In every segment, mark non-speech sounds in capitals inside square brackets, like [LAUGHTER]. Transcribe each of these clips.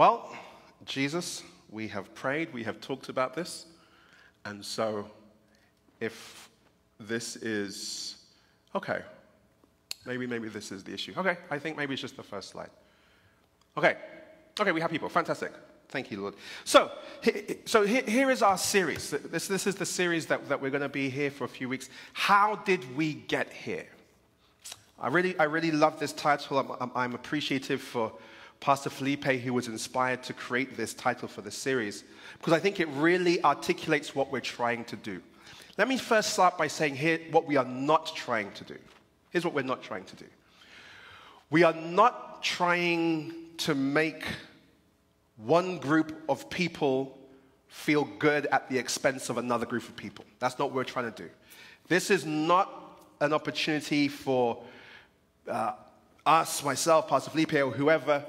Well, Jesus, we have prayed, we have talked about this, and so if this is okay, maybe maybe this is the issue. Okay, I think maybe it's just the first slide. Okay, okay, we have people. Fantastic. Thank you, Lord. So, so here is our series. This, this is the series that, that we're going to be here for a few weeks. How did we get here? I really, I really love this title. I'm, I'm appreciative for Pastor Felipe, who was inspired to create this title for the series, because I think it really articulates what we're trying to do. Let me first start by saying here what we are not trying to do. Here's what we're not trying to do. We are not trying to make one group of people feel good at the expense of another group of people. That's not what we're trying to do. This is not an opportunity for uh, us, myself, Pastor Felipe, or whoever,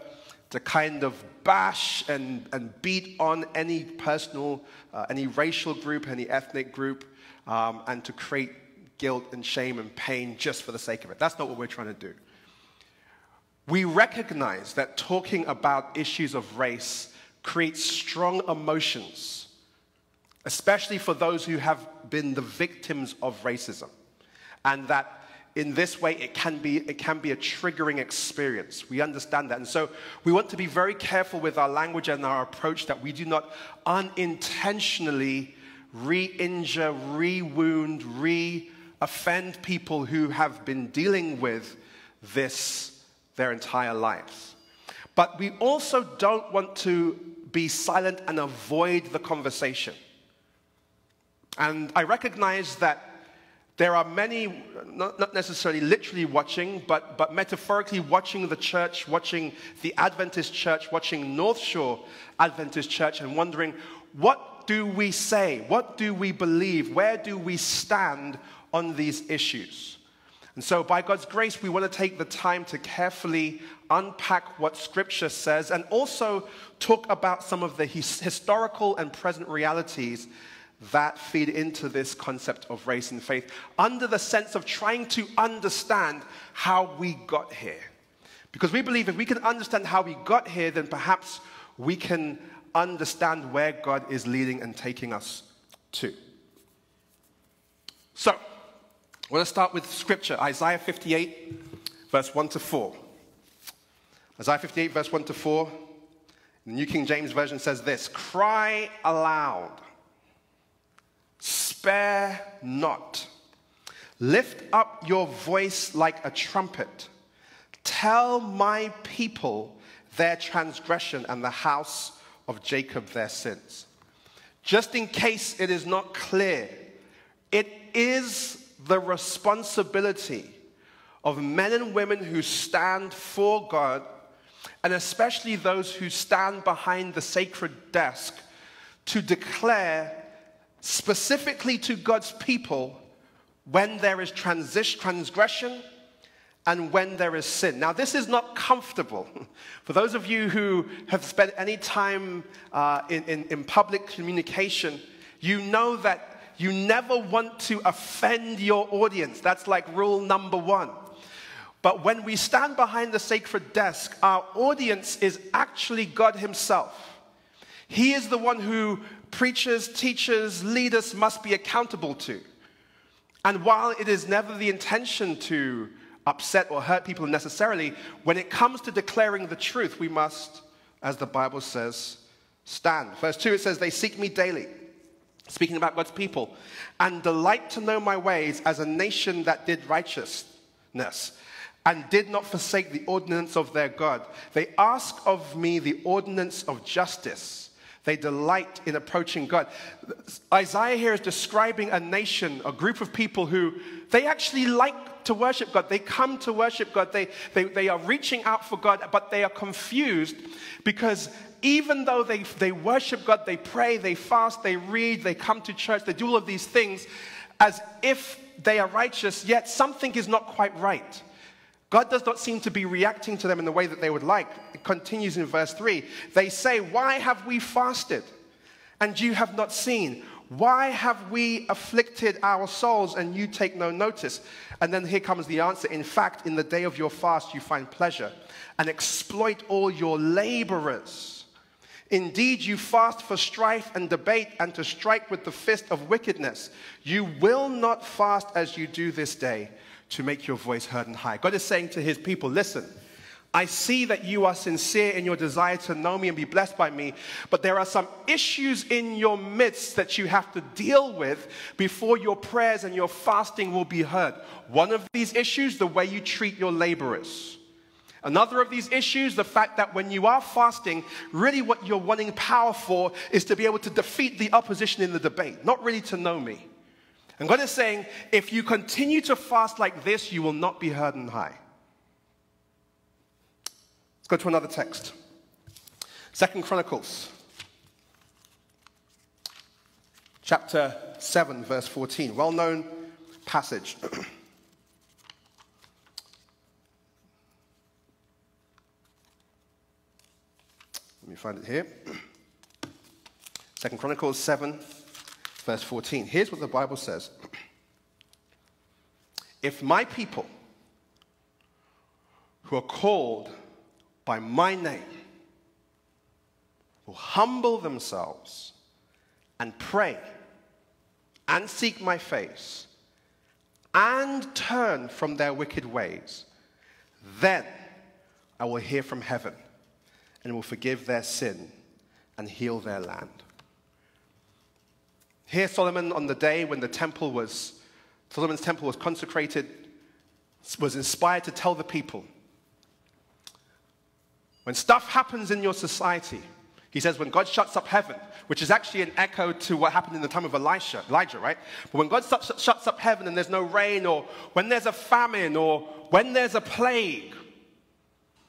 to kind of bash and, and beat on any personal, uh, any racial group, any ethnic group, um, and to create guilt and shame and pain just for the sake of it. That's not what we're trying to do. We recognize that talking about issues of race creates strong emotions, especially for those who have been the victims of racism, and that in this way, it can, be, it can be a triggering experience. We understand that. And so we want to be very careful with our language and our approach that we do not unintentionally re injure, re wound, re offend people who have been dealing with this their entire lives. But we also don't want to be silent and avoid the conversation. And I recognize that there are many, not, necessarily literally watching, but, but metaphorically watching the church, watching the Adventist church, watching North Shore Adventist church, and wondering what do we say? What do we believe? Where do we stand on these issues? And so, by God's grace, we want to take the time to carefully unpack what Scripture says and also talk about some of the his- historical and present realities that feed into this concept of race and faith under the sense of trying to understand how we got here. Because we believe if we can understand how we got here, then perhaps we can understand where God is leading and taking us to. So, we're going to start with scripture Isaiah 58, verse 1 to 4. Isaiah 58, verse 1 to 4. The New King James Version says this Cry aloud Spare not. Lift up your voice like a trumpet. Tell my people their transgression and the house of Jacob their sins. Just in case it is not clear, it is the responsibility of men and women who stand for God, and especially those who stand behind the sacred desk, to declare specifically to God's people when there is transgression and when there is sin. Now, this is not comfortable. [LAUGHS] For those of you who have spent any time uh, in, in, in public communication, you know that you never want to offend your audience. That's like rule number one. But when we stand behind the sacred desk, our audience is actually God Himself. He is the one who preachers, teachers, leaders must be accountable to. And while it is never the intention to upset or hurt people necessarily, when it comes to declaring the truth, we must, as the Bible says, stand. Verse 2 it says, They seek me daily, speaking about God's people, and delight to know my ways as a nation that did righteousness and did not forsake the ordinance of their God. They ask of me the ordinance of justice they delight in approaching God. Isaiah here is describing a nation, a group of people who they actually like to worship God. They come to worship God. They, they, they are reaching out for God, but they are confused because even though they, they worship God, they pray, they fast, they read, they come to church, they do all of these things as if they are righteous, yet something is not quite right. God does not seem to be reacting to them in the way that they would like. It continues in verse 3. They say, Why have we fasted and you have not seen? Why have we afflicted our souls and you take no notice? And then here comes the answer. In fact, in the day of your fast, you find pleasure and exploit all your laborers Indeed, you fast for strife and debate and to strike with the fist of wickedness. You will not fast as you do this day to make your voice heard and high. God is saying to his people, listen, I see that you are sincere in your desire to know me and be blessed by me, but there are some issues in your midst that you have to deal with before your prayers and your fasting will be heard. One of these issues, the way you treat your laborers. Another of these issues, the fact that when you are fasting, really what you're wanting power for is to be able to defeat the opposition in the debate, not really to know me. And God is saying, if you continue to fast like this, you will not be heard and high. Let's go to another text. Second Chronicles, chapter 7, verse 14. Well known passage. [CLEARS THROAT] me find it here. [CLEARS THROAT] Second Chronicles 7, verse 14. Here's what the Bible says If my people who are called by my name will humble themselves and pray and seek my face and turn from their wicked ways, then I will hear from heaven and will forgive their sin and heal their land. Here, Solomon, on the day when the temple was, Solomon's temple was consecrated, was inspired to tell the people when stuff happens in your society, he says, when God shuts up heaven, which is actually an echo to what happened in the time of Elisha, Elijah, right? But when God shuts up heaven and there's no rain, or when there's a famine, or when there's a plague,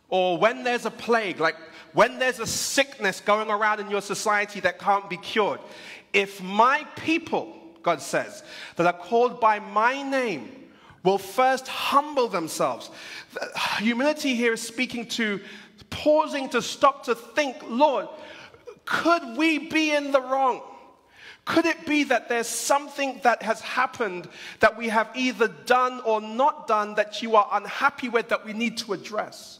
or when there's a plague, like when there's a sickness going around in your society that can't be cured, if my people, God says, that are called by my name will first humble themselves. Humility here is speaking to pausing to stop to think, Lord, could we be in the wrong? Could it be that there's something that has happened that we have either done or not done that you are unhappy with that we need to address?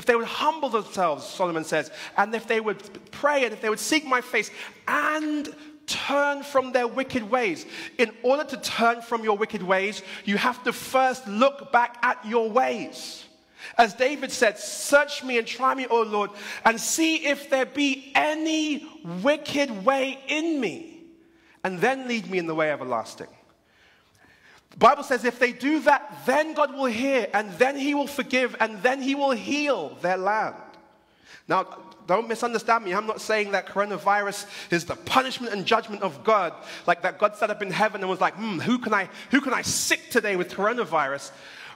If they would humble themselves, Solomon says, and if they would pray and if they would seek my face and turn from their wicked ways. In order to turn from your wicked ways, you have to first look back at your ways. As David said, Search me and try me, O Lord, and see if there be any wicked way in me, and then lead me in the way everlasting. The Bible says if they do that, then God will hear, and then He will forgive, and then He will heal their land. Now, don't misunderstand me. I'm not saying that coronavirus is the punishment and judgment of God, like that God sat up in heaven and was like, hmm, who can I, who can I sick today with coronavirus?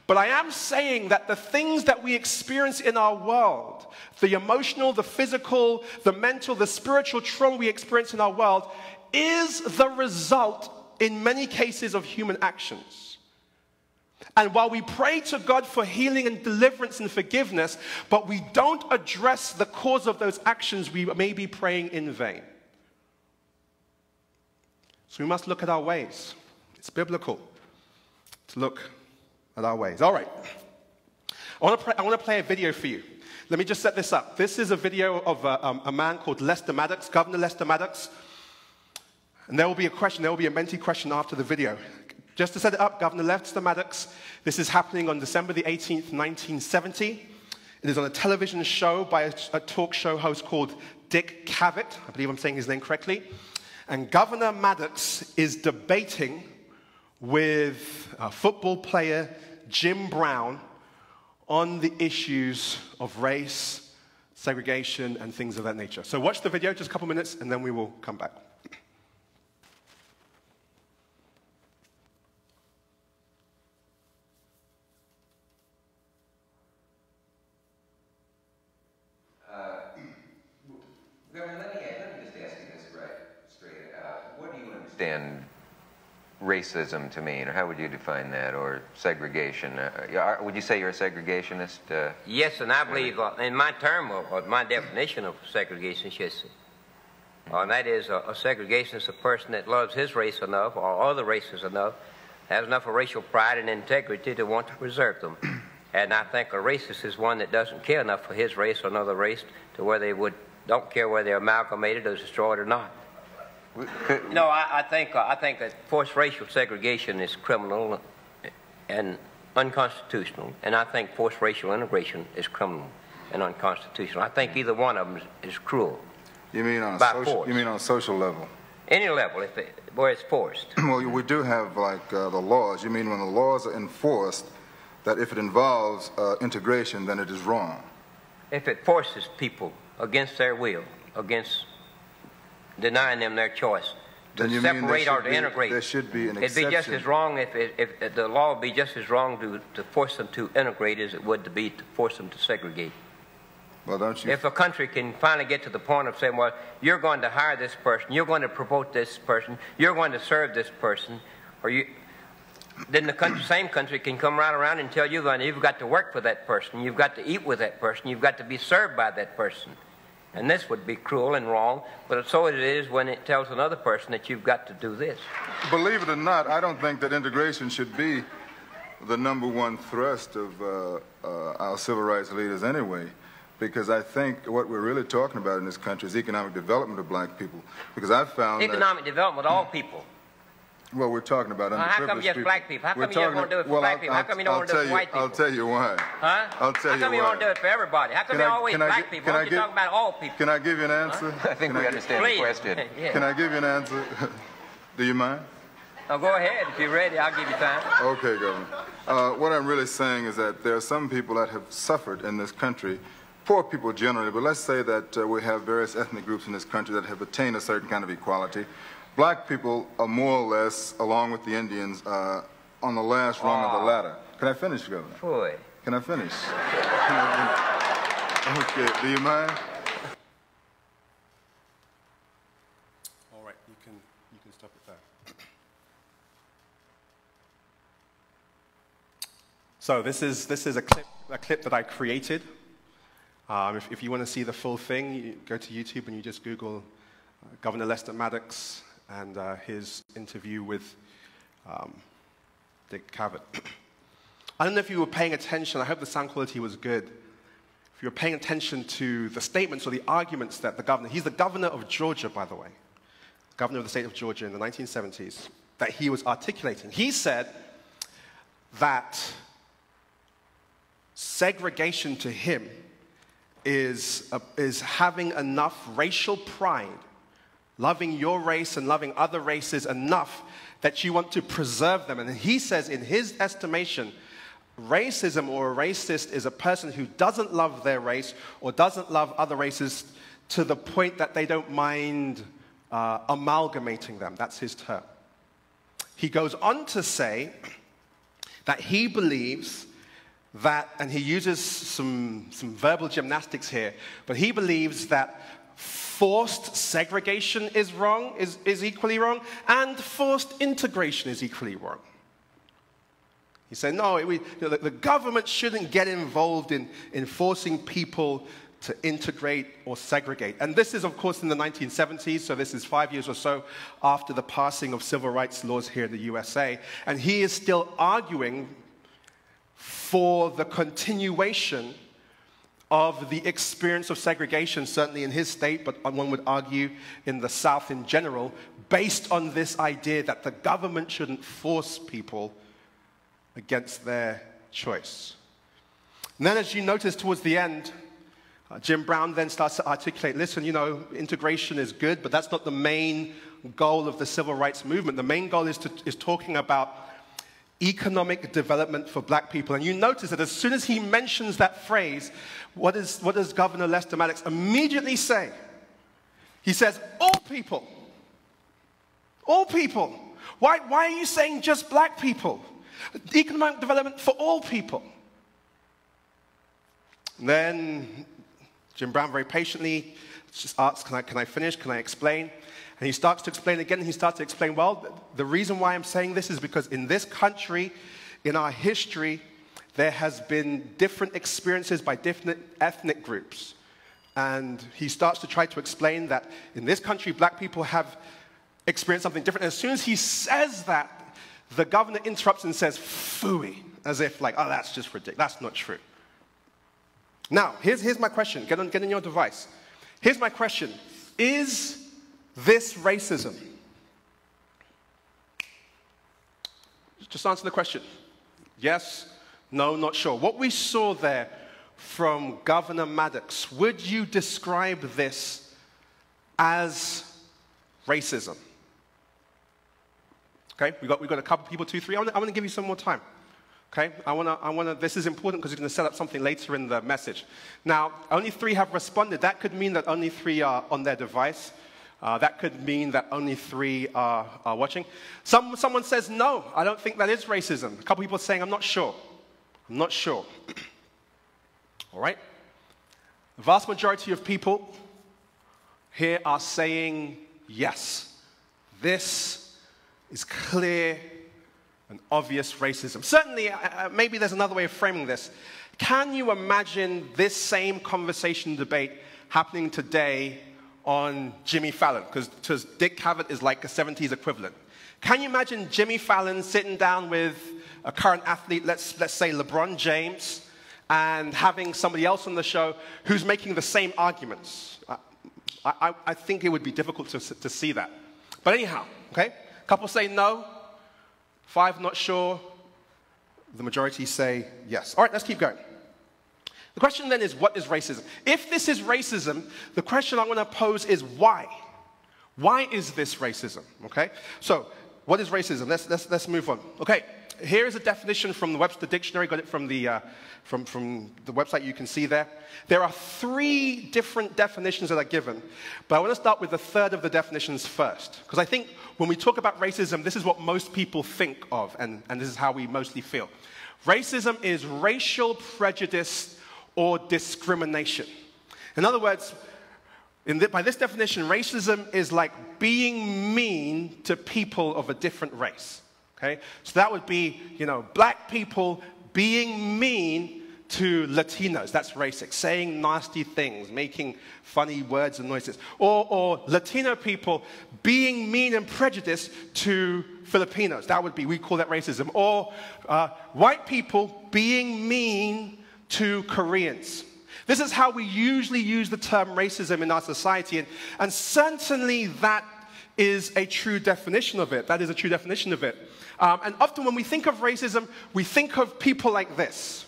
But I am saying that the things that we experience in our world, the emotional, the physical, the mental, the spiritual trauma we experience in our world, is the result in many cases of human actions. And while we pray to God for healing and deliverance and forgiveness, but we don't address the cause of those actions, we may be praying in vain. So we must look at our ways. It's biblical to look at our ways. All right. I want to, play, I want to play a video for you. Let me just set this up. This is a video of a, um, a man called Lester Maddox, Governor Lester Maddox. And there will be a question, there will be a Menti question after the video. Just to set it up, Governor Lester Maddox, this is happening on December the 18th, 1970. It is on a television show by a, a talk show host called Dick Cavett. I believe I'm saying his name correctly. And Governor Maddox is debating with a football player, Jim Brown, on the issues of race, segregation, and things of that nature. So watch the video, just a couple minutes, and then we will come back. Understand racism to mean, or how would you define that, or segregation? Uh, would you say you're a segregationist? Uh, yes, and I believe uh, in my term, or my definition of segregation, yes, uh, and that is a, a segregationist is a person that loves his race enough, or other races enough, has enough of racial pride and integrity to want to preserve them. [CLEARS THROAT] and I think a racist is one that doesn't care enough for his race or another race to where they would don't care whether they're amalgamated or destroyed or not. No, I, I think uh, I think that forced racial segregation is criminal and unconstitutional, and I think forced racial integration is criminal and unconstitutional. I think either one of them is, is cruel. You mean on a social? force. You mean on a social level? Any level, if it, where it's forced. [CLEARS THROAT] well, we do have like uh, the laws. You mean when the laws are enforced, that if it involves uh, integration, then it is wrong. If it forces people against their will, against denying them their choice, to Then you separate or to be- integrate. there should be an It'd be just as wrong if, it, if, if the law would be just as wrong to, to force them to integrate as it would to be to force them to segregate. Well, don't you? If a country can finally get to the point of saying, well, you're going to hire this person, you're going to promote this person, you're going to serve this person, or you, then the country, same country can come right around and tell you you've got to work for that person, you've got to eat with that person, you've got to be served by that person. And this would be cruel and wrong, but so it is when it tells another person that you've got to do this. Believe it or not, I don't think that integration should be the number one thrust of uh, uh, our civil rights leaders anyway. Because I think what we're really talking about in this country is economic development of black people. Because I've found that, Economic development of all people. Well, we're talking about Well, how come underprivileged just people. black people? How We're come you just talking- won't do it for well, black I'll- people? How come you don't I'll want to do it tell for you- white people? I'll tell you why. Huh? I'll tell How come you you why. won't do it for everybody? How come you I- always black people? can Why I don't you get- talk about all people? Can I give you an answer? I think Can we I- understand the question. [LAUGHS] yeah. Can I give you an answer? [LAUGHS] Do you mind? Now go ahead. If you're ready, I'll give you time. Okay, Governor. Uh, what I'm really saying is that there are some people that have suffered in this country, poor people generally, but let's say that uh, we have various ethnic groups in this country that have attained a certain kind of equality. Black people are more or less, along with the Indians, uh, on the last rung of the ladder. Can I finish, Governor? Boy. Can I finish? Can I finish? Okay, do you mind? All right, you can, you can stop it there. So this is, this is a, clip, a clip that I created. Um, if, if you want to see the full thing, you go to YouTube and you just Google uh, Governor Lester Maddox and uh, his interview with um, Dick Cavett. [CLEARS THROAT] I don't know if you were paying attention. I hope the sound quality was good. If you were paying attention to the statements or the arguments that the governor, he's the governor of Georgia, by the way, governor of the state of Georgia in the 1970s, that he was articulating. He said that segregation to him is, is having enough racial pride, loving your race and loving other races enough that you want to preserve them. And he says, in his estimation, racism or a racist is a person who doesn't love their race or doesn't love other races to the point that they don't mind uh, amalgamating them. That's his term. He goes on to say that he believes that, and he uses some, some verbal gymnastics here, but he believes that forced segregation is wrong, is, is equally wrong, and forced integration is equally wrong. He said, no, it, we, you know, the, the government shouldn't get involved in, in forcing people to integrate or segregate. And this is, of course, in the 1970s, so this is five years or so after the passing of civil rights laws here in the USA. And he is still arguing for the continuation of the experience of segregation, certainly in his state, but one would argue in the South in general, based on this idea that the government shouldn't force people against their choice. And then, as you notice towards the end, uh, Jim Brown then starts to articulate listen, you know, integration is good, but that's not the main goal of the civil rights movement. The main goal is, to, is talking about economic development for black people. And you notice that as soon as he mentions that phrase, what, is, what does Governor Lester Maddox immediately say? He says, all people. All people. Why, why are you saying just black people? Economic development for all people. And then Jim Brown very patiently just asks, can I, can I finish? Can I explain? And he starts to explain again, he starts to explain, well, the reason why I'm saying this is because in this country, in our history, there has been different experiences by different ethnic groups. And he starts to try to explain that in this country, black people have experienced something different. And as soon as he says that, the governor interrupts and says, phooey, as if like, oh, that's just ridiculous. That's not true. Now, here's, here's my question. Get on, get on your device. Here's my question Is this racism? Just answer the question. Yes, no, not sure. What we saw there from Governor Maddox, would you describe this as racism? Okay, we got, we got a couple people, two, three. I want to give you some more time. Okay, I want to, I want to, this is important because it's going to set up something later in the message. Now, only three have responded. That could mean that only three are on their device. Uh, that could mean that only three are, are watching. Some, someone says, no, I don't think that is racism. A couple people are saying, I'm not sure. I'm not sure. [CLEARS THROAT] All right? The vast majority of people here are saying yes. This is clear and obvious racism. Certainly, uh, uh, maybe there's another way of framing this. Can you imagine this same conversation debate happening today on Jimmy Fallon, because Dick Cavett is like a 70s equivalent. Can you imagine Jimmy Fallon sitting down with a current athlete, let's, let's say LeBron James, and having somebody else on the show who's making the same arguments? I, I, I think it would be difficult to, to see that. But anyhow, okay? Couple say no, five not sure, the majority say yes. All right, let's keep going. The question then is, what is racism? If this is racism, the question I want to pose is why? Why is this racism? Okay? So, what is racism? Let's, let's, let's move on. Okay, here is a definition from the Webster Dictionary, got it from the, uh, from, from the website you can see there. There are three different definitions that are given, but I want to start with the third of the definitions first, because I think when we talk about racism, this is what most people think of, and, and this is how we mostly feel. Racism is racial prejudice or discrimination. In other words, in the, by this definition, racism is like being mean to people of a different race. Okay? So that would be, you know, black people being mean to Latinos. That's racist. Saying nasty things, making funny words and noises. Or, or Latino people being mean and prejudiced to Filipinos. That would be, we call that racism. Or uh, white people being mean to Koreans. This is how we usually use the term racism in our society, and, and certainly that is a true definition of it. That is a true definition of it. Um, and often when we think of racism, we think of people like this.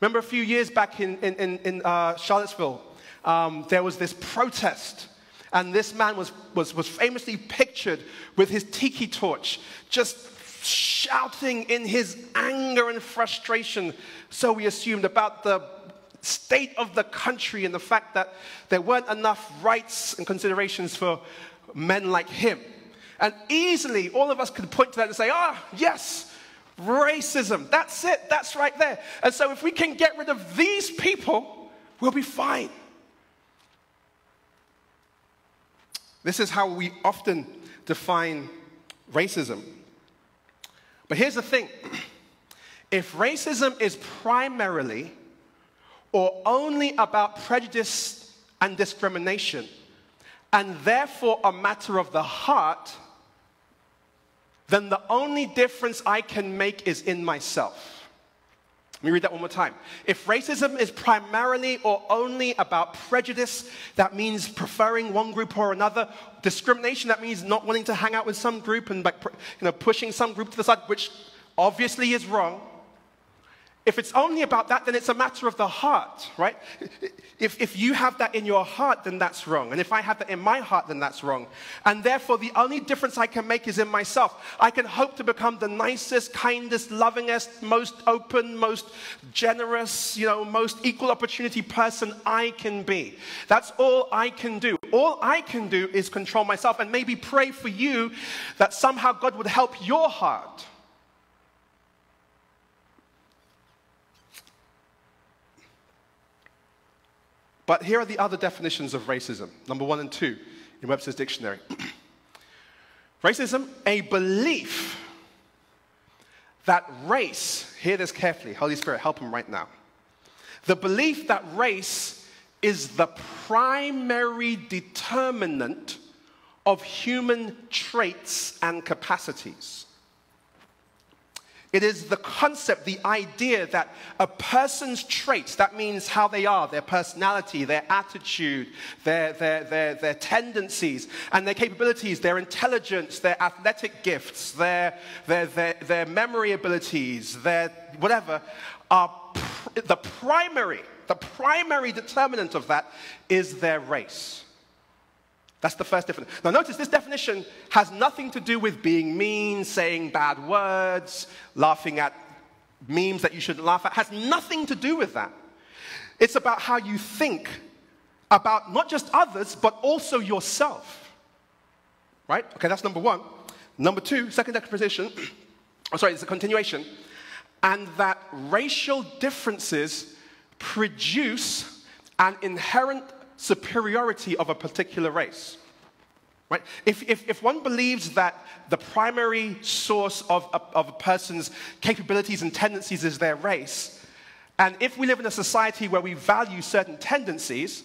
Remember a few years back in, in, in, uh, Charlottesville, um, there was this protest, and this man was, was, was famously pictured with his tiki torch, just shouting in his anger and frustration, so we assumed, about the state of the country and the fact that there weren't enough rights and considerations for men like him. And easily, all of us could point to that and say, ah, yes, racism. That's it. That's right there. And so, if we can get rid of these people, we'll be fine. This is how we often define racism. But here's the thing if racism is primarily or only about prejudice and discrimination, and therefore a matter of the heart, then the only difference I can make is in myself. Let me read that one more time. If racism is primarily or only about prejudice, that means preferring one group or another. Discrimination, that means not wanting to hang out with some group and like, you know, pushing some group to the side, which obviously is wrong. If it's only about that, then it's a matter of the heart, right? If, if you have that in your heart, then that's wrong. And if I have that in my heart, then that's wrong. And therefore, the only difference I can make is in myself. I can hope to become the nicest, kindest, lovingest, most open, most generous, you know, most equal opportunity person I can be. That's all I can do. All I can do is control myself and maybe pray for you that somehow God would help your heart But here are the other definitions of racism number one and two in Webster's dictionary. [CLEARS THROAT] racism, a belief that race, hear this carefully, Holy Spirit, help him right now. The belief that race is the primary determinant of human traits and capacities. It is the concept, the idea that a person's traits, that means how they are, their personality, their attitude, their, their, their, their tendencies, and their capabilities, their intelligence, their athletic gifts, their, their, their, their memory abilities, their whatever, are pr- the primary, the primary determinant of that is their race. That's the first definition. Now, notice this definition has nothing to do with being mean, saying bad words, laughing at memes that you shouldn't laugh at. It has nothing to do with that. It's about how you think about not just others, but also yourself. Right? Okay, that's number one. Number two, second definition, oh, [CLEARS THROAT] sorry, it's a continuation, and that racial differences produce an inherent superiority of a particular race. Right? If, if, if one believes that the primary source of a, of a person's capabilities and tendencies is their race, and if we live in a society where we value certain tendencies,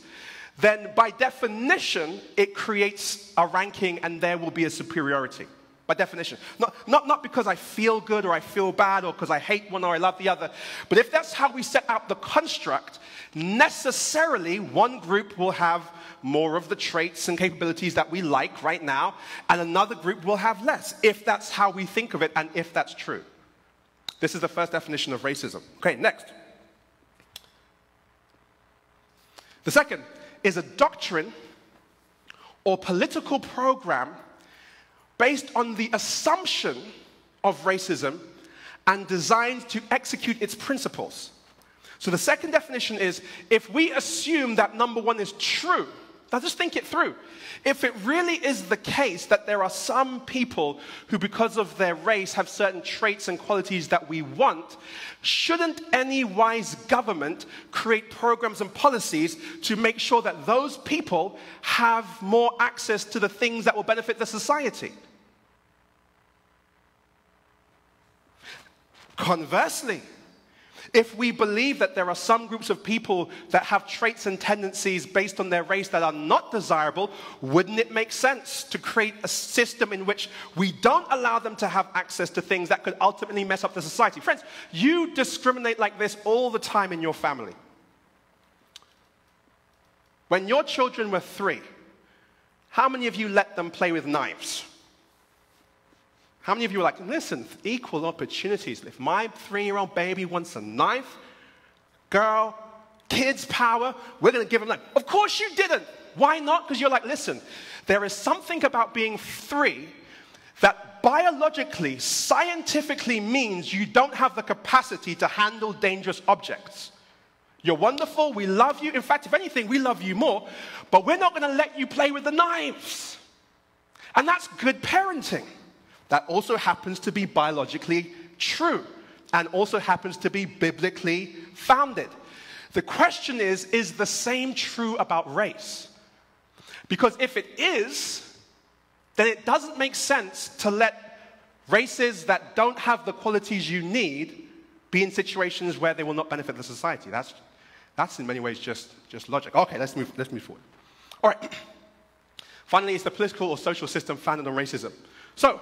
then by definition, it creates a ranking and there will be a superiority by definition. Not, not, not because I feel good or I feel bad or because I hate one or I love the other, but if that's how we set out the construct, necessarily one group will have more of the traits and capabilities that we like right now, and another group will have less, if that's how we think of it and if that's true. This is the first definition of racism. Okay, next. The second is a doctrine or political program based on the assumption of racism and designed to execute its principles. So the second definition is if we assume that number one is true, now just think it through. If it really is the case that there are some people who, because of their race, have certain traits and qualities that we want, shouldn't any wise government create programs and policies to make sure that those people have more access to the things that will benefit the society? Conversely, if we believe that there are some groups of people that have traits and tendencies based on their race that are not desirable, wouldn't it make sense to create a system in which we don't allow them to have access to things that could ultimately mess up the society? Friends, you discriminate like this all the time in your family. When your children were three, how many of you let them play with knives? How many of you are like, listen, equal opportunities. If my three year old baby wants a knife, girl, kids' power, we're going to give them that. Of course you didn't. Why not? Because you're like, listen, there is something about being three that biologically, scientifically means you don't have the capacity to handle dangerous objects. You're wonderful, we love you. In fact, if anything, we love you more, but we're not going to let you play with the knives. And that's good parenting. That also happens to be biologically true and also happens to be biblically founded. The question is is the same true about race? Because if it is, then it doesn't make sense to let races that don't have the qualities you need be in situations where they will not benefit the society. That's, that's in many ways just, just logic. Okay, let's move, let's move forward. All right. [CLEARS THROAT] Finally, it's the political or social system founded on racism. So,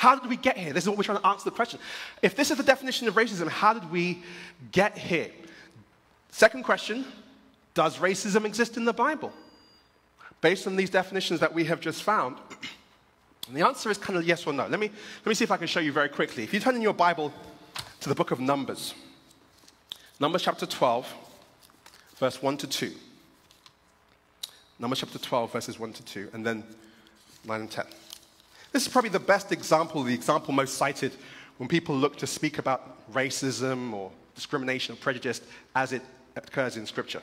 how did we get here? This is what we're trying to answer the question. If this is the definition of racism, how did we get here? Second question Does racism exist in the Bible? Based on these definitions that we have just found, and [CLEARS THROAT] the answer is kind of yes or no. Let me, let me see if I can show you very quickly. If you turn in your Bible to the book of Numbers, Numbers chapter 12, verse 1 to 2. Numbers chapter 12, verses 1 to 2, and then 9 and 10. This is probably the best example, the example most cited when people look to speak about racism or discrimination or prejudice as it occurs in Scripture.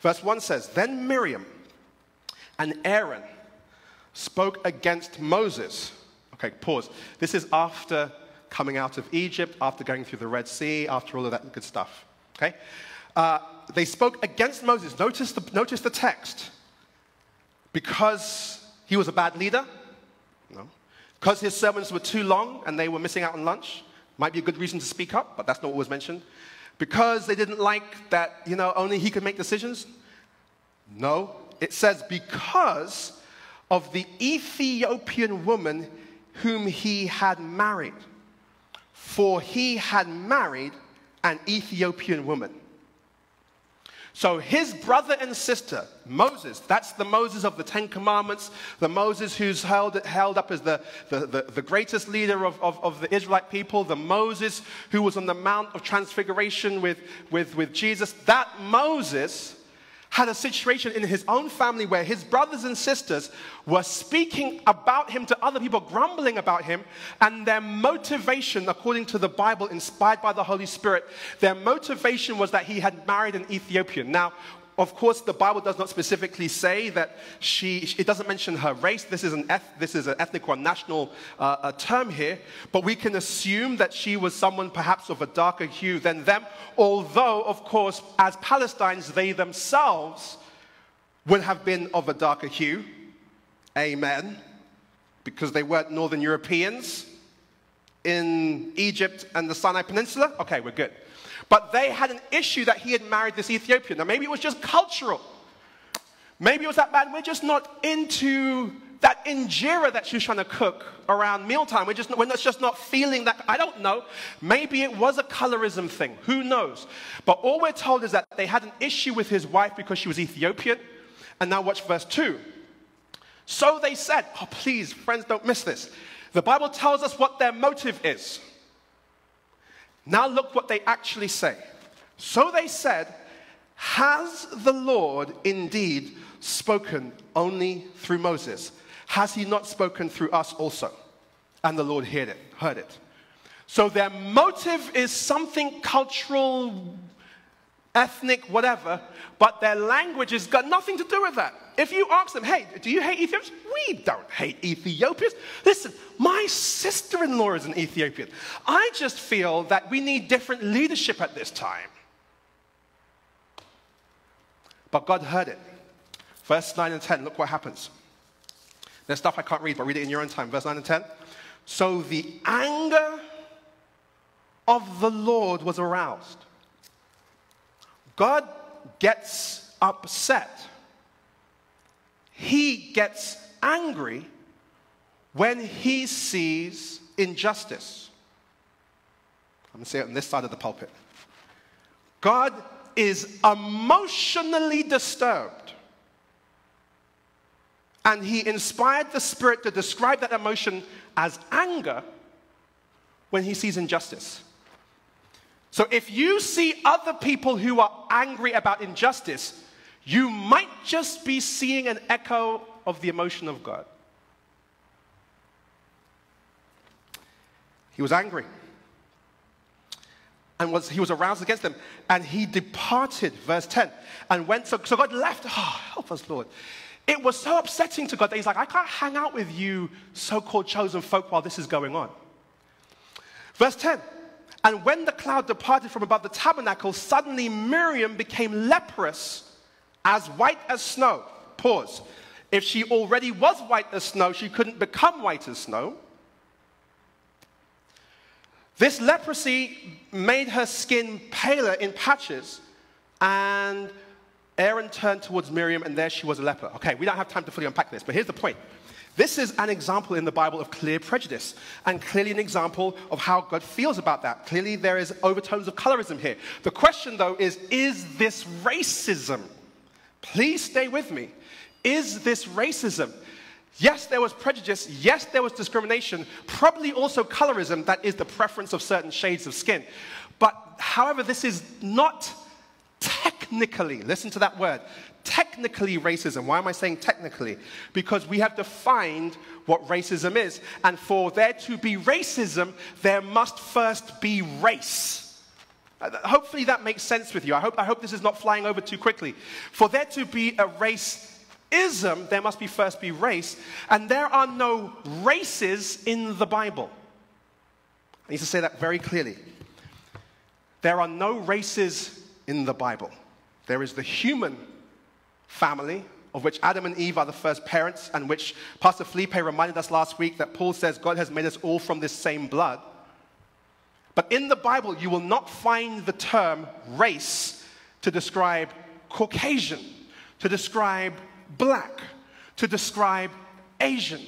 Verse 1 says, Then Miriam and Aaron spoke against Moses. Okay, pause. This is after coming out of Egypt, after going through the Red Sea, after all of that good stuff. Okay? Uh, they spoke against Moses. Notice the, notice the text. Because he was a bad leader? Because his sermons were too long and they were missing out on lunch, might be a good reason to speak up, but that's not was mentioned. Because they didn't like that, you know, only he could make decisions? No. It says because of the Ethiopian woman whom he had married. for he had married an Ethiopian woman. So his brother and sister, Moses, that's the Moses of the Ten Commandments, the Moses who's held, held up as the, the, the, the greatest leader of, of, of, the Israelite people, the Moses who was on the Mount of Transfiguration with, with, with Jesus, that Moses had a situation in his own family where his brothers and sisters were speaking about him to other people, grumbling about him, and their motivation, according to the Bible, inspired by the Holy Spirit, their motivation was that he had married an Ethiopian. Now, of course, the Bible does not specifically say that she, it doesn't mention her race. This is an, eth, this is an ethnic or national uh, term here. But we can assume that she was someone perhaps of a darker hue than them. Although, of course, as Palestinians, they themselves would have been of a darker hue. Amen. Because they weren't Northern Europeans in Egypt and the Sinai Peninsula. Okay, we're good. But they had an issue that he had married this Ethiopian. Now, maybe it was just cultural. Maybe it was that bad. We're just not into that injera that she was trying to cook around mealtime. We're just, we're just not feeling that. I don't know. Maybe it was a colorism thing. Who knows? But all we're told is that they had an issue with his wife because she was Ethiopian. And now watch verse 2. So they said, oh, please, friends, don't miss this. The Bible tells us what their motive is. Now look what they actually say. So they said, Has the Lord indeed spoken only through Moses? Has he not spoken through us also? And the Lord heard it, heard it. So their motive is something cultural, ethnic, whatever, but their language has got nothing to do with that. If you ask them, hey, do you hate Ethiopians? We don't hate Ethiopians. Listen, my sister in law is an Ethiopian. I just feel that we need different leadership at this time. But God heard it. Verse 9 and 10, look what happens. There's stuff I can't read, but read it in your own time. Verse 9 and 10. So the anger of the Lord was aroused. God gets upset. He gets angry when he sees injustice. I'm going to say it on this side of the pulpit. God is emotionally disturbed. And he inspired the Spirit to describe that emotion as anger when he sees injustice. So if you see other people who are angry about injustice, you might just be seeing an echo of the emotion of God. He was angry. And was, he was aroused against them. And he departed, verse 10, and went. So, so God left. Oh, help us, Lord. It was so upsetting to God that he's like, I can't hang out with you, so called chosen folk, while this is going on. Verse 10 And when the cloud departed from above the tabernacle, suddenly Miriam became leprous as white as snow. Pause. If she already was white as snow, she couldn't become white as snow. This leprosy made her skin paler in patches, and Aaron turned towards Miriam, and there she was a leper. Okay, we don't have time to fully unpack this, but here's the point. This is an example in the Bible of clear prejudice, and clearly an example of how God feels about that. Clearly, there is overtones of colorism here. The question, though, is is this racism? Please stay with me. Is this racism? Yes, there was prejudice. Yes, there was discrimination. Probably also colorism, that is the preference of certain shades of skin. But however, this is not technically, listen to that word, technically racism. Why am I saying technically? Because we have defined what racism is. And for there to be racism, there must first be race. Uh, hopefully that makes sense with you. I hope, I hope this is not flying over too quickly. For there to be a raceism, there must be first be race, and there are no races in the Bible. I need to say that very clearly. There are no races in the Bible. There is the human family, of which Adam and Eve are the first parents, and which Pastor Felipe reminded us last week that Paul says God has made us all from this same blood. But in the Bible, you will not find the term race to describe Caucasian, to describe black, to describe Asian,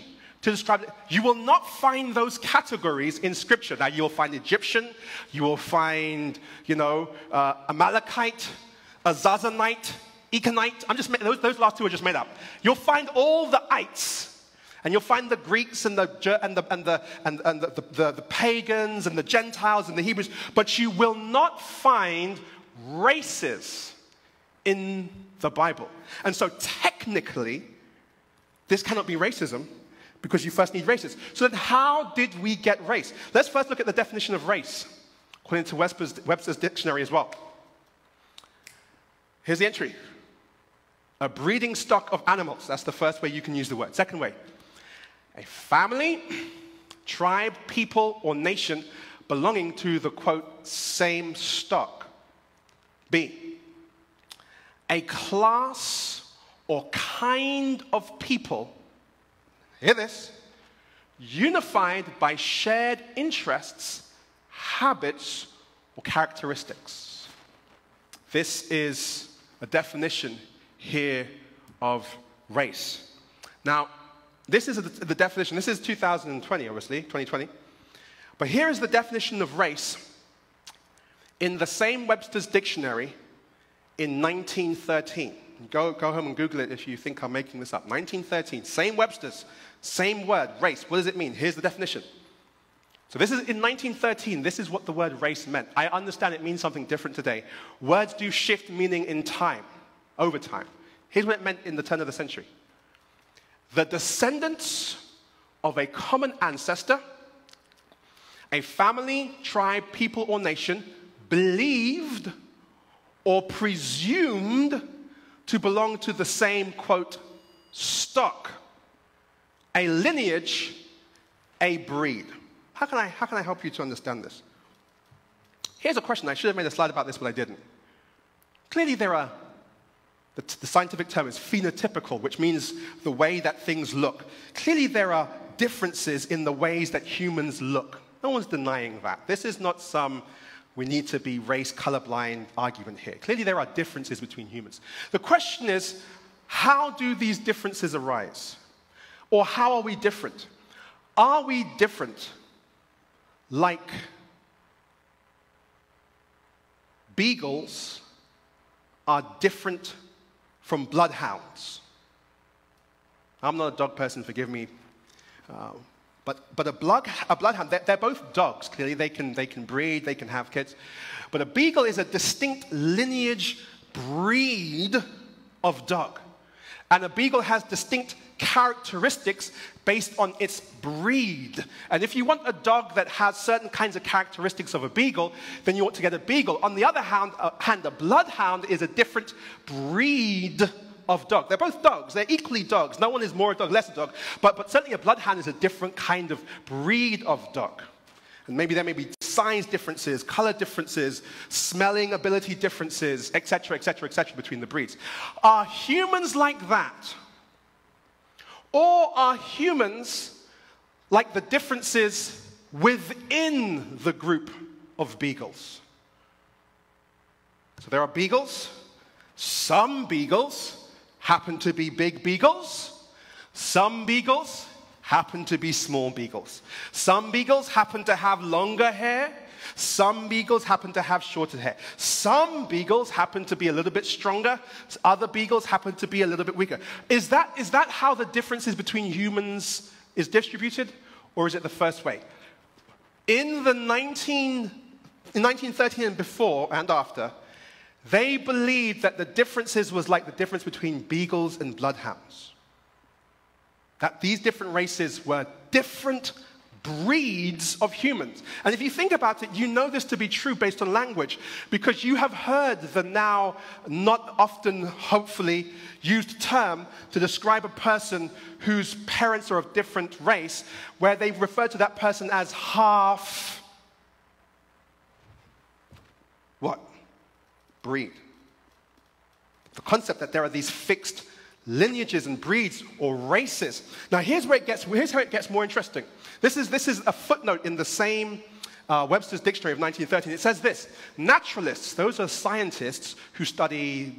to describe. You will not find those categories in Scripture. Now, you'll find Egyptian, you will find, you know, uh, Amalekite, Azazanite, Econite. I'm just those, those last two are just made up. You'll find all the ites. And you'll find the Greeks and the, and the, and the, and, and the, the, the, pagans and the Gentiles and the Hebrews, but you will not find races in the Bible. And so, technically, this cannot be racism because you first need races. So then, how did we get race? Let's first look at the definition of race, according to Webster's, Webster's dictionary as well. Here's the entry a breeding stock of animals. That's the first way you can use the word. Second way, a family, tribe, people, or nation belonging to the quote, same stock. B, a class or kind of people hear this, unified by shared interests, habits, or characteristics. This is a definition here of race. Now, this is the definition. This is 2020, obviously, 2020. But here is the definition of race in the same Webster's dictionary in 1913. Go, go home and Google it if you think I'm making this up. 1913, same Webster's, same word, race. What does it mean? Here's the definition. So this is in 1913, this is what the word race meant. I understand it means something different today. Words do shift meaning in time, over time. Here's what it meant in the turn of the century. The descendants of a common ancestor, a family, tribe, people, or nation believed or presumed to belong to the same, quote, stock a lineage, a breed. How can I, how can I help you to understand this? Here's a question. I should have made a slide about this, but I didn't. Clearly, there are, the, the scientific term is phenotypical, which means the way that things look. Clearly, there are differences in the ways that humans look. No one's denying that. This is not some we need to be race colorblind argument here. Clearly, there are differences between humans. The question is how do these differences arise? Or how are we different? Are we different like beagles are different from bloodhounds? I'm not a dog person, forgive me. Uh, but, but a, blood, a bloodhound, they're, they're, both dogs, clearly. They can, they can breed, they can have kids. But a beagle is a distinct lineage breed of dog. And a beagle has distinct characteristics based on its breed. And if you want a dog that has certain kinds of characteristics of a beagle, then you ought to get a beagle. On the other hand, uh, hand a bloodhound is a different breed of dog. They're both dogs. They're equally dogs. No one is more a dog, less a dog. But, but certainly a bloodhound is a different kind of breed of dog. And maybe there may be size differences, color differences, smelling ability differences, etc., etc., etc., between the breeds. Are humans like that? Or are humans like the differences within the group of beagles? So there are beagles. Some beagles happen to be big beagles. Some beagles happen to be small beagles. Some beagles happen to have longer hair. Some beagles happen to have shorter hair. Some beagles happen to be a little bit stronger. Other beagles happen to be a little bit weaker. Is that, is that how the differences between humans is distributed? Or is it the first way? In the 19, in 1913 and before and after, they believed that the differences was like the difference between beagles and bloodhounds. That these different races were different breeds of humans. And if you think about it, you know this to be true based on language because you have heard the now not often, hopefully, used term to describe a person whose parents are of different race, where they refer to that person as half. What? Breed. The concept that there are these fixed lineages and breeds or races. Now, here's where it gets, here's how it gets more interesting. This is, this is a footnote in the same uh, Webster's Dictionary of 1913. It says this Naturalists, those are scientists who study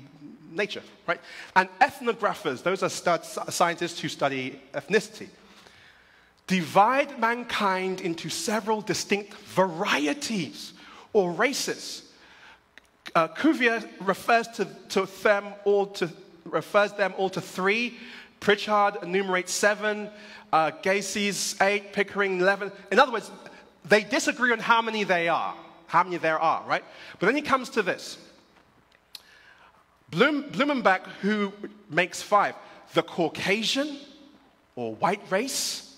nature, right? And ethnographers, those are scientists who study ethnicity. divide mankind into several distinct varieties or races. Uh, Cuvier refers to, to them all to refers them all to three. Pritchard enumerates seven. Uh, Agassiz eight. Pickering eleven. In other words, they disagree on how many they are, how many there are, right? But then he comes to this. Blum, Blumenbach, who makes five, the Caucasian or white race,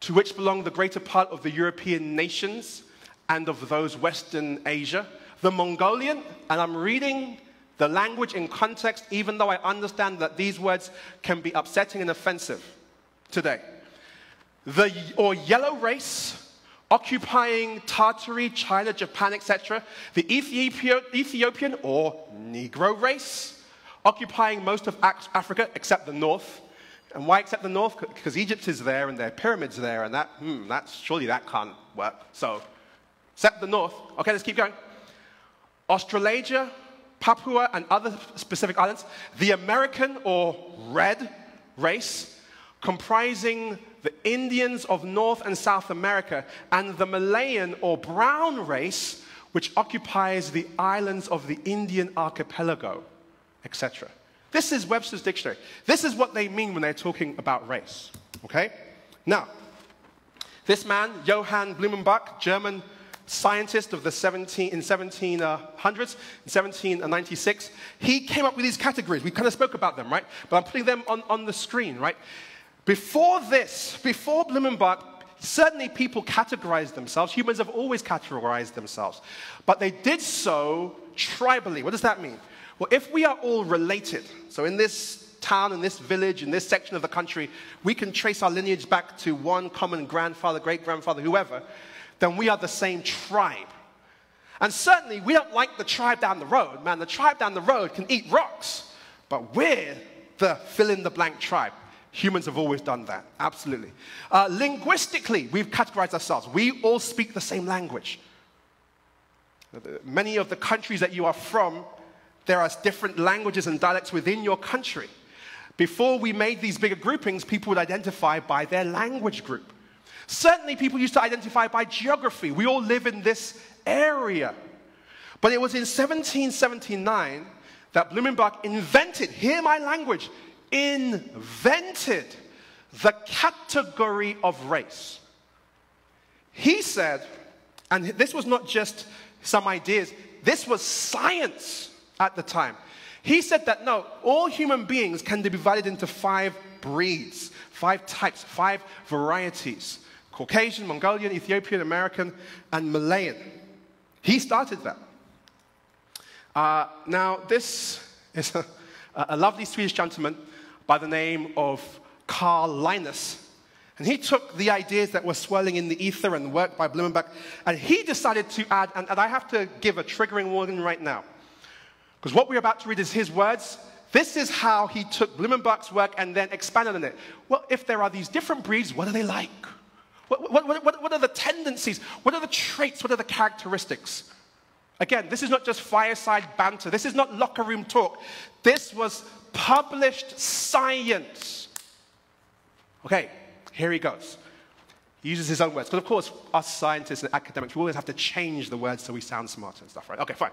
to which belong the greater part of the European nations and of those Western Asia, the Mongolian, and I'm reading the language in context, even though I understand that these words can be upsetting and offensive today. The or yellow race, occupying Tartary, China, Japan, etc. The Ethiopian or Negro race, occupying most of Africa except the north. And why except the north? Because Egypt is there and there are pyramids there, and that, hmm, that's, surely that can't work. So, except the north. Okay, let's keep going. Australasia, Papua, and other Pacific islands. The American or red race, comprising the Indians of North and South America, and the Malayan or brown race, which occupies the islands of the Indian archipelago, etc. This is Webster's dictionary. This is what they mean when they're talking about race. Okay? Now, this man, Johann Blumenbach, German scientist of the 17, in 1700s, in 1796, he came up with these categories. We kind of spoke about them, right? But I'm putting them on, on the screen, right? Before this, before Blumenbach, certainly people categorized themselves. Humans have always categorized themselves. But they did so tribally. What does that mean? Well, if we are all related, so in this town, in this village, in this section of the country, we can trace our lineage back to one common grandfather, great grandfather, whoever, then we are the same tribe. And certainly, we don't like the tribe down the road. Man, the tribe down the road can eat rocks, but we're the fill in the blank tribe. Humans have always done that, absolutely. Uh, linguistically, we've categorized ourselves. We all speak the same language. Many of the countries that you are from there are different languages and dialects within your country. Before we made these bigger groupings, people would identify by their language group. Certainly, people used to identify by geography. We all live in this area. But it was in 1779 that Blumenbach invented, hear my language, invented the category of race. He said, and this was not just some ideas, this was science at the time. He said that no, all human beings can be divided into five breeds, five types, five varieties Caucasian, Mongolian, Ethiopian, American, and Malayan. He started that. Uh, now, this is [LAUGHS] a, a lovely Swedish gentleman by the name of Carl Linnaeus. And he took the ideas that were swirling in the ether and worked by Blumenbach, and he decided to add, and, and I have to give a triggering warning right now. Because what we're about to read is his words. This is how he took Blumenbach's work and then expanded on it. Well, if there are these different breeds, what are they like? What, what, what, what are the tendencies? What are the traits? What are the characteristics? Again, this is not just fireside banter. This is not locker room talk. This was published science. Okay, here he goes. He uses his own words. But of course, us scientists and academics, we always have to change the words so we sound smart and stuff, right? Okay, fine.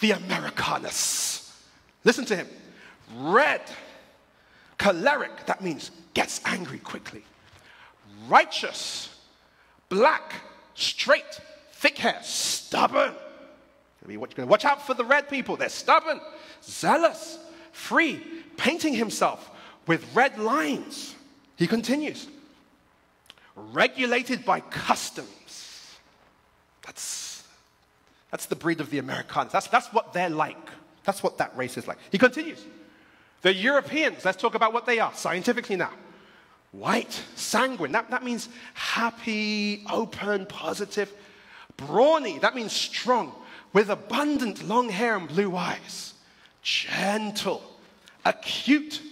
The Americanus. Listen to him. Red. Choleric. That means gets angry quickly. Righteous. Black. Straight. Thick hair. Stubborn. Watch out for the red people. They're stubborn. Zealous. Free. Painting himself with red lines. He continues regulated by customs. That's, that's the breed of the Americans. That's, that's what they're like. That's what that race is like. He continues. The Europeans, let's talk about what they are scientifically now. White, sanguine, that, that means happy, open, positive. Brawny, that means strong, with abundant long hair and blue eyes. Gentle, acute,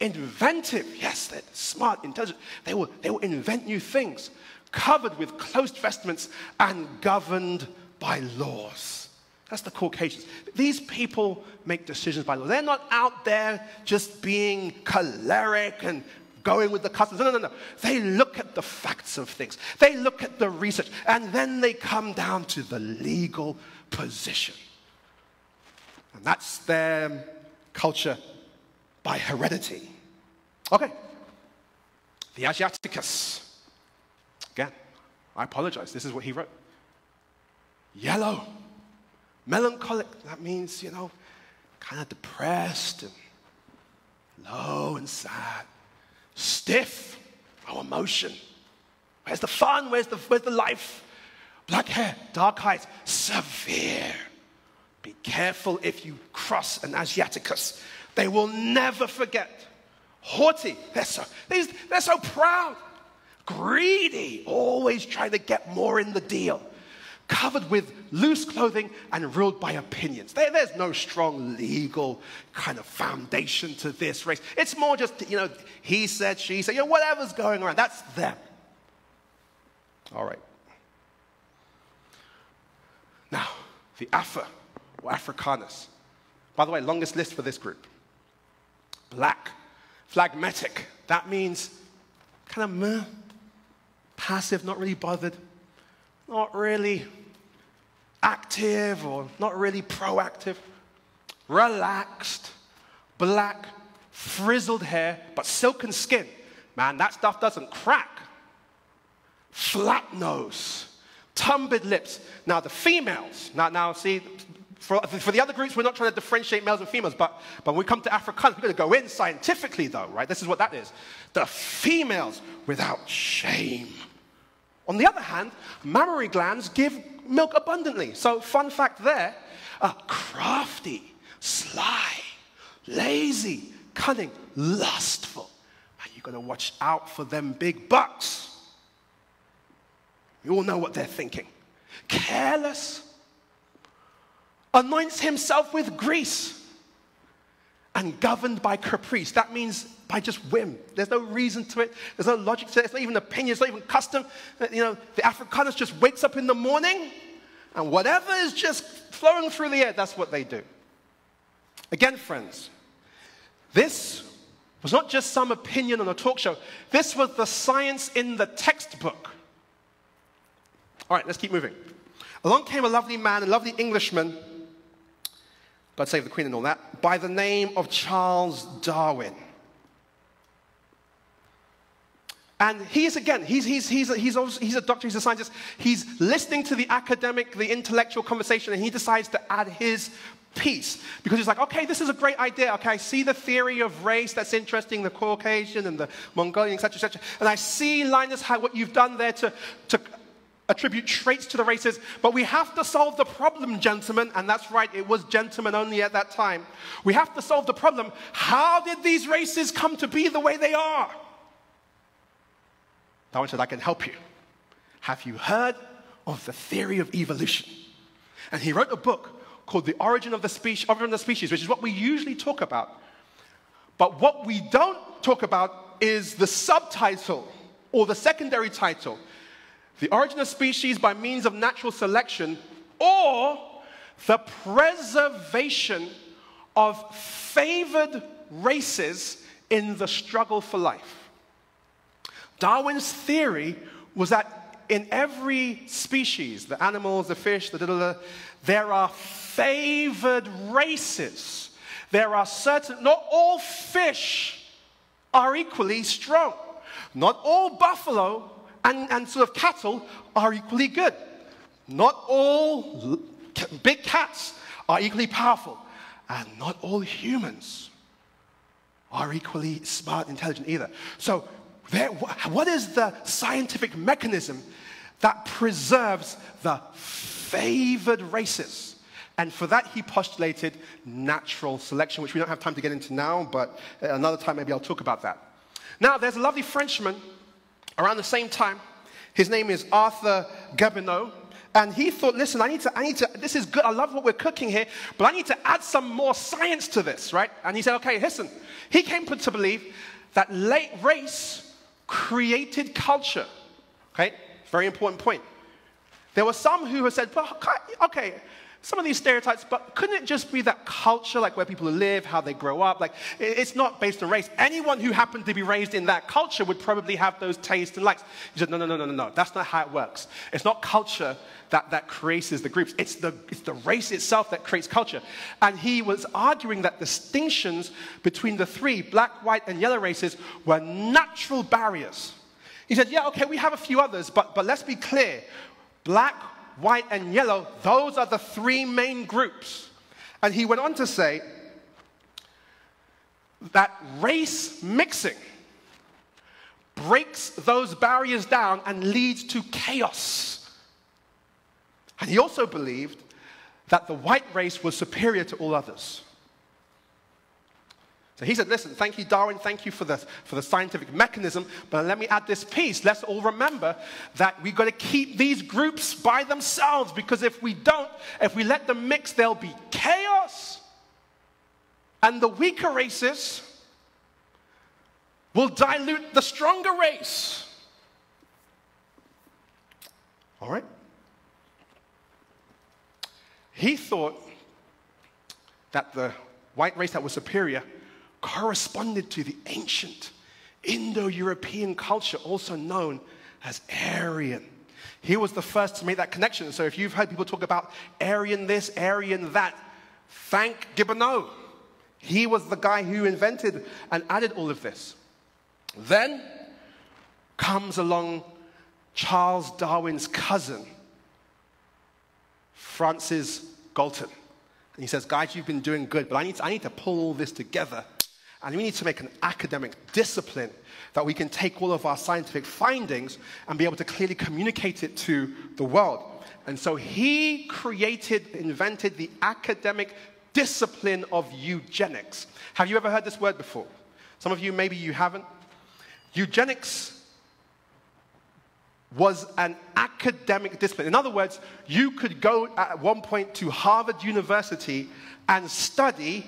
inventive. Yes, they're smart, intelligent. They will, they will invent new things, covered with closed vestments and governed by laws. That's the Caucasians. These people make decisions by law. They're not out there just being choleric and going with the customs. No, no, no, no. They look at the facts of things, they look at the research, and then they come down to the legal position. And that's their culture by heredity. Okay. The Asiaticus. Again, I apologize. This is what he wrote. Yellow. Melancholic. That means, you know, kind of depressed and low and sad. Stiff. No emotion. Where's the fun? Where's the, where's the life? Black hair, dark eyes, severe. Be careful if you cross an Asiaticus. They will never forget. Haughty, they're so, they're so proud. Greedy, always trying to get more in the deal. Covered with loose clothing and ruled by opinions. There, there's no strong legal kind of foundation to this race. It's more just, you know, he said, she said, you know, whatever's going around. That's them. All right. Now, the Afer or Africanus. By the way, longest list for this group. Black, phlegmatic. That means kind of meh, passive, not really bothered, not really active or not really proactive, relaxed, black, frizzled hair, but silken skin. Man, that stuff doesn't crack. Flat nose, tumid lips. Now, the females, now, now see, for, for the other groups, we're not trying to differentiate males and females, but, but when we come to Africans, we're going to go in scientifically, though, right? This is what that is. The females without shame. On the other hand, mammary glands give milk abundantly. So, fun fact there uh, crafty, sly, lazy, cunning, lustful. And you've got to watch out for them big bucks. You all know what they're thinking. Careless, anoints himself with grease, and governed by caprice. That means by just whim. There's no reason to it. There's no logic to it. It's not even opinion. It's not even custom. You know, the Africanus just wakes up in the morning, and whatever is just flowing through the air, that's what they do. Again, friends, this was not just some opinion on a talk show. This was the science in the textbook. All right, let's keep moving. Along came a lovely man, a lovely Englishman, God save the Queen and all that, by the name of Charles Darwin. And he's again, he's, he's, he's, a, he's, he's a doctor, he's a scientist. He's listening to the academic, the intellectual conversation, and he decides to add his piece because he's like, okay, this is a great idea. Okay, I see the theory of race that's interesting, the Caucasian and the Mongolian, etc., etc. And I see, Linnaeus, how what you've done there to, to attribute traits to the races, but we have to solve the problem, gentlemen, and that's right, it was gentlemen only at that time. We have to solve the problem. How did these races come to be the way they are? Darwin said, I can help you. Have you heard of the theory of evolution? And he wrote a book called The Origin of the, Species, Origin of the Species, which is what we usually talk about. But what we don't talk about is the subtitle or the secondary title the origin of species by means of natural selection, or the preservation of favored races in the struggle for life. Darwin's theory was that in every species, the animals, the fish, the da, there are favored races. There are certain, not all fish are equally strong. Not all buffalo and, and sort of cattle are equally good. Not all big cats are equally powerful, and not all humans are equally smart, intelligent either. So, there, what is the scientific mechanism that preserves the favored races? And for that, he postulated natural selection, which we don't have time to get into now, but another time maybe I'll talk about that. Now, there's a lovely Frenchman around the same time. His name is Arthur Gobineau. And he thought, listen, I need to, I need to, this is good. I love what we're cooking here, but I need to add some more science to this, right? And he said, okay, listen. He came to believe that late race created culture. Okay? Very important point. There were some who had said, well, okay, some of these stereotypes, but couldn't it just be that culture, like where people live, how they grow up? Like, it's not based on race. Anyone who happened to be raised in that culture would probably have those tastes and likes. He said, no, no, no, no, no, no. That's not how it works. It's not culture that, that creates the groups. It's the, it's the race itself that creates culture. And he was arguing that distinctions between the three, black, white, and yellow races, were natural barriers. He said, yeah, okay, we have a few others, but, but let's be clear. Black, white, and yellow, those are the three main groups. And he went on to say that race mixing breaks those barriers down and leads to chaos. And he also believed that the white race was superior to all others. So he said, listen, thank you, Darwin, thank you for the, for the scientific mechanism, but let me add this piece. Let's all remember that we've got to keep these groups by themselves because if we don't, if we let them mix, there'll be chaos. And the weaker races will dilute the stronger race. All right? He thought that the white race that was superior corresponded to the ancient Indo European culture, also known as Aryan. He was the first to make that connection. So if you've heard people talk about Aryan this, Aryan that, thank Gobineau. He was the guy who invented and added all of this. Then comes along Charles Darwin's cousin, Francis Galton. And he says, Guys, you've been doing good, but I need to, I need to pull all this together and we need to make an academic discipline that we can take all of our scientific findings and be able to clearly communicate it to the world. And so he created, invented the academic discipline of eugenics. Have you ever heard this word before? Some of you, maybe you haven't. Eugenics was an academic discipline. In other words, you could go at one point to Harvard University and study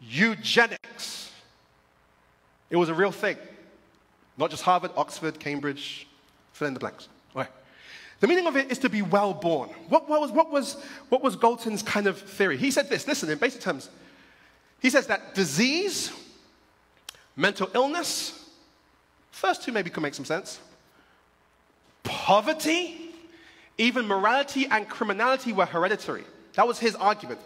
eugenics. It was a real thing. Not just Harvard, Oxford, Cambridge, fill in the blanks. Okay. The meaning of it is to be well born. What, what, was, what, was, what was Galton's kind of theory? He said this listen, in basic terms, he says that disease, mental illness, first two maybe could make some sense, poverty, even morality and criminality were hereditary. That was his argument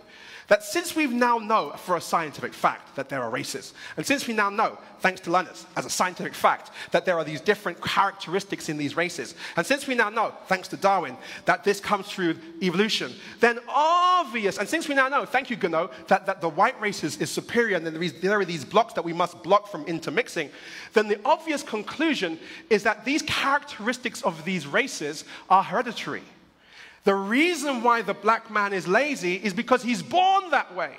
that since we now know for a scientific fact that there are races, and since we now know, thanks to Linnaeus, as a scientific fact, that there are these different characteristics in these races, and since we now know, thanks to Darwin, that this comes through evolution, then obvious, and since we now know, thank you, Gobineau, that, that the white race is, is superior and there are these blocks that we must block from intermixing, then the obvious conclusion is that these characteristics of these races are hereditary. The reason why the black man is lazy is because he's born that way.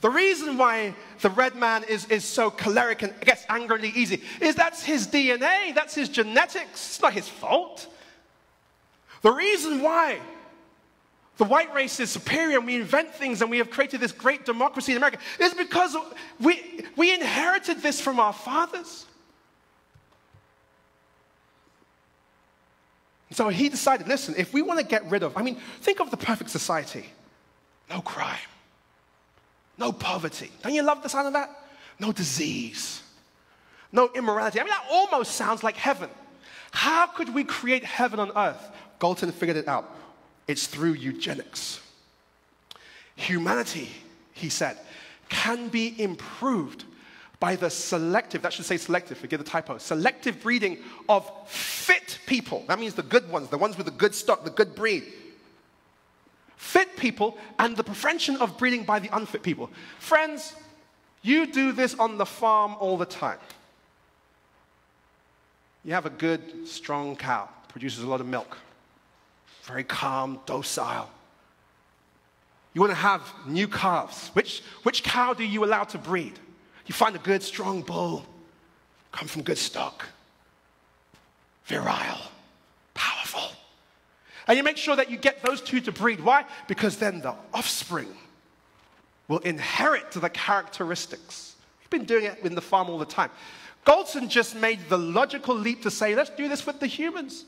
The reason why the red man is, is so choleric and gets angrily easy is that's his DNA, that's his genetics. It's not his fault. The reason why the white race is superior and we invent things and we have created this great democracy in America is because we, we inherited this from our fathers. So he decided listen, if we want to get rid of, I mean, think of the perfect society no crime, no poverty. Don't you love the sound of that? No disease, no immorality. I mean, that almost sounds like heaven. How could we create heaven on earth? Galton figured it out. It's through eugenics. Humanity, he said, can be improved by the selective, that should say selective, forgive the typo, selective breeding of fit people. That means the good ones, the ones with the good stock, the good breed. Fit people and the prevention of breeding by the unfit people. Friends, you do this on the farm all the time. You have a good, strong cow, produces a lot of milk, very calm, docile. You want to have new calves. Which, which cow do you allow to breed? You find a good, strong bull, come from good stock, virile, powerful. And you make sure that you get those two to breed. Why? Because then the offspring will inherit the characteristics. We've been doing it in the farm all the time. Galton just made the logical leap to say, let's do this with the humans.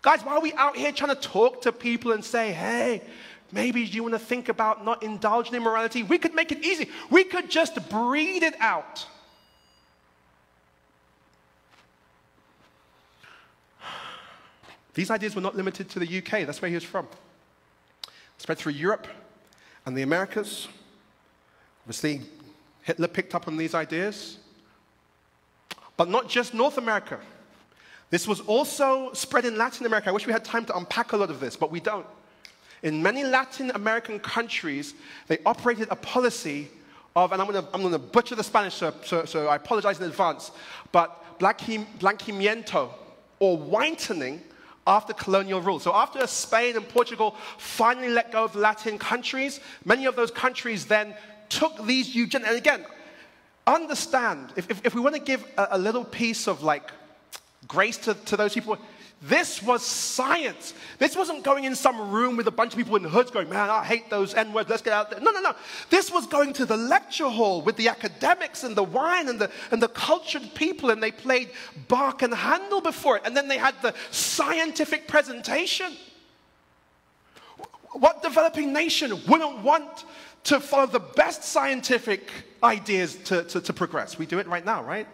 Guys, why are we out here trying to talk to people and say, hey, maybe you want to think about not indulging in immorality? We could make it easy. We could just breed it out. These ideas were not limited to the UK, that's where he was from. Spread through Europe and the Americas. Obviously, Hitler picked up on these ideas. But not just North America. This was also spread in Latin America. I wish we had time to unpack a lot of this, but we don't. In many Latin American countries, they operated a policy of, and I'm going to, butcher the Spanish, so, so, so I apologize in advance, but blanqueamiento, or whitening, after colonial rule. So after Spain and Portugal finally let go of Latin countries, many of those countries then took these eugenics. And again, understand, if, if, if we want to give a, a little piece of like grace to, to those people. This was science. This wasn't going in some room with a bunch of people in hoods going, man, I hate those N words, let's get out there. No, no, no. This was going to the lecture hall with the academics and the wine and the, and the cultured people, and they played Bach and Handel before it. And then they had the scientific presentation. What developing nation wouldn't want to follow the best scientific ideas to, to, to progress? We do it right now, right?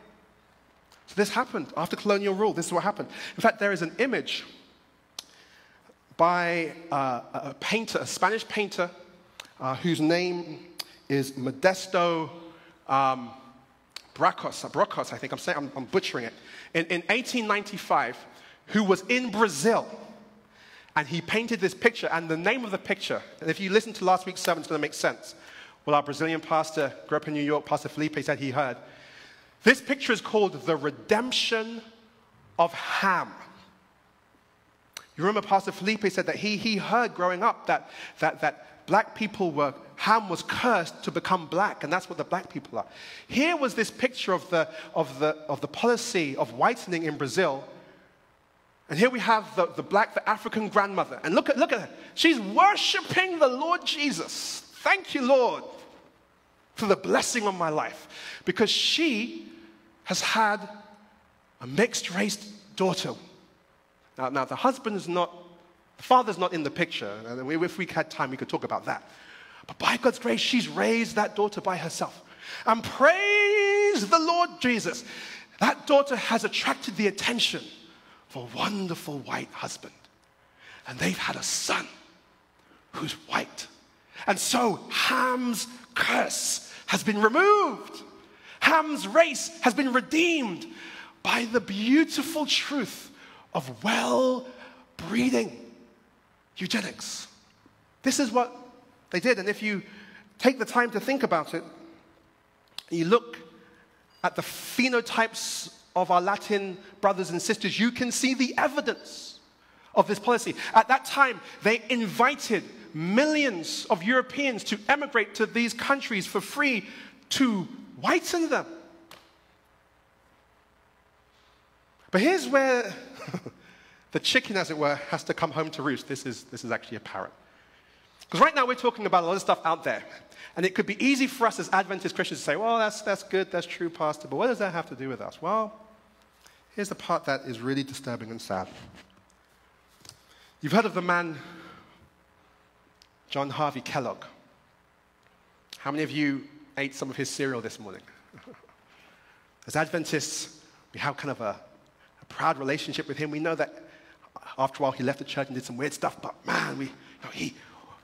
This happened after colonial rule. This is what happened. In fact, there is an image by uh, a painter, a Spanish painter, uh, whose name is Modesto um, Bracos, Bracos, I think I'm saying, I'm, I'm butchering it, in, in 1895, who was in Brazil. And he painted this picture, and the name of the picture, and if you listen to last week's sermon, it's going to make sense. Well, our Brazilian pastor, grew up in New York, Pastor Felipe said he heard this picture is called the redemption of Ham. You remember Pastor Felipe said that he, he heard growing up that, that, that black people were, Ham was cursed to become black, and that's what the black people are. Here was this picture of the, of the, of the policy of whitening in Brazil. And here we have the, the black, the African grandmother. And look at, look at her. She's worshiping the Lord Jesus. Thank you, Lord, for the blessing on my life. Because she has had a mixed race daughter. Now, now the husband is not, the father's not in the picture. And if we had time, we could talk about that. But by God's grace, she's raised that daughter by herself. And praise the Lord Jesus. That daughter has attracted the attention of a wonderful white husband. And they've had a son who's white. And so Ham's curse has been removed. Ham's race has been redeemed by the beautiful truth of well breeding eugenics. This is what they did. And if you take the time to think about it, you look at the phenotypes of our Latin brothers and sisters, you can see the evidence of this policy. At that time, they invited millions of Europeans to emigrate to these countries for free to whiten them. But here's where [LAUGHS] the chicken, as it were, has to come home to roost. This is, this is actually a parrot. Because right now we're talking about a lot of stuff out there. And it could be easy for us as Adventist Christians to say, well, that's, that's good, that's true, Pastor, but what does that have to do with us? Well, here's the part that is really disturbing and sad. You've heard of the man, John Harvey Kellogg. How many of you ate some of his cereal this morning. As Adventists, we have kind of a, a, proud relationship with him. We know that after a while he left the church and did some weird stuff, but man, we, you know, he,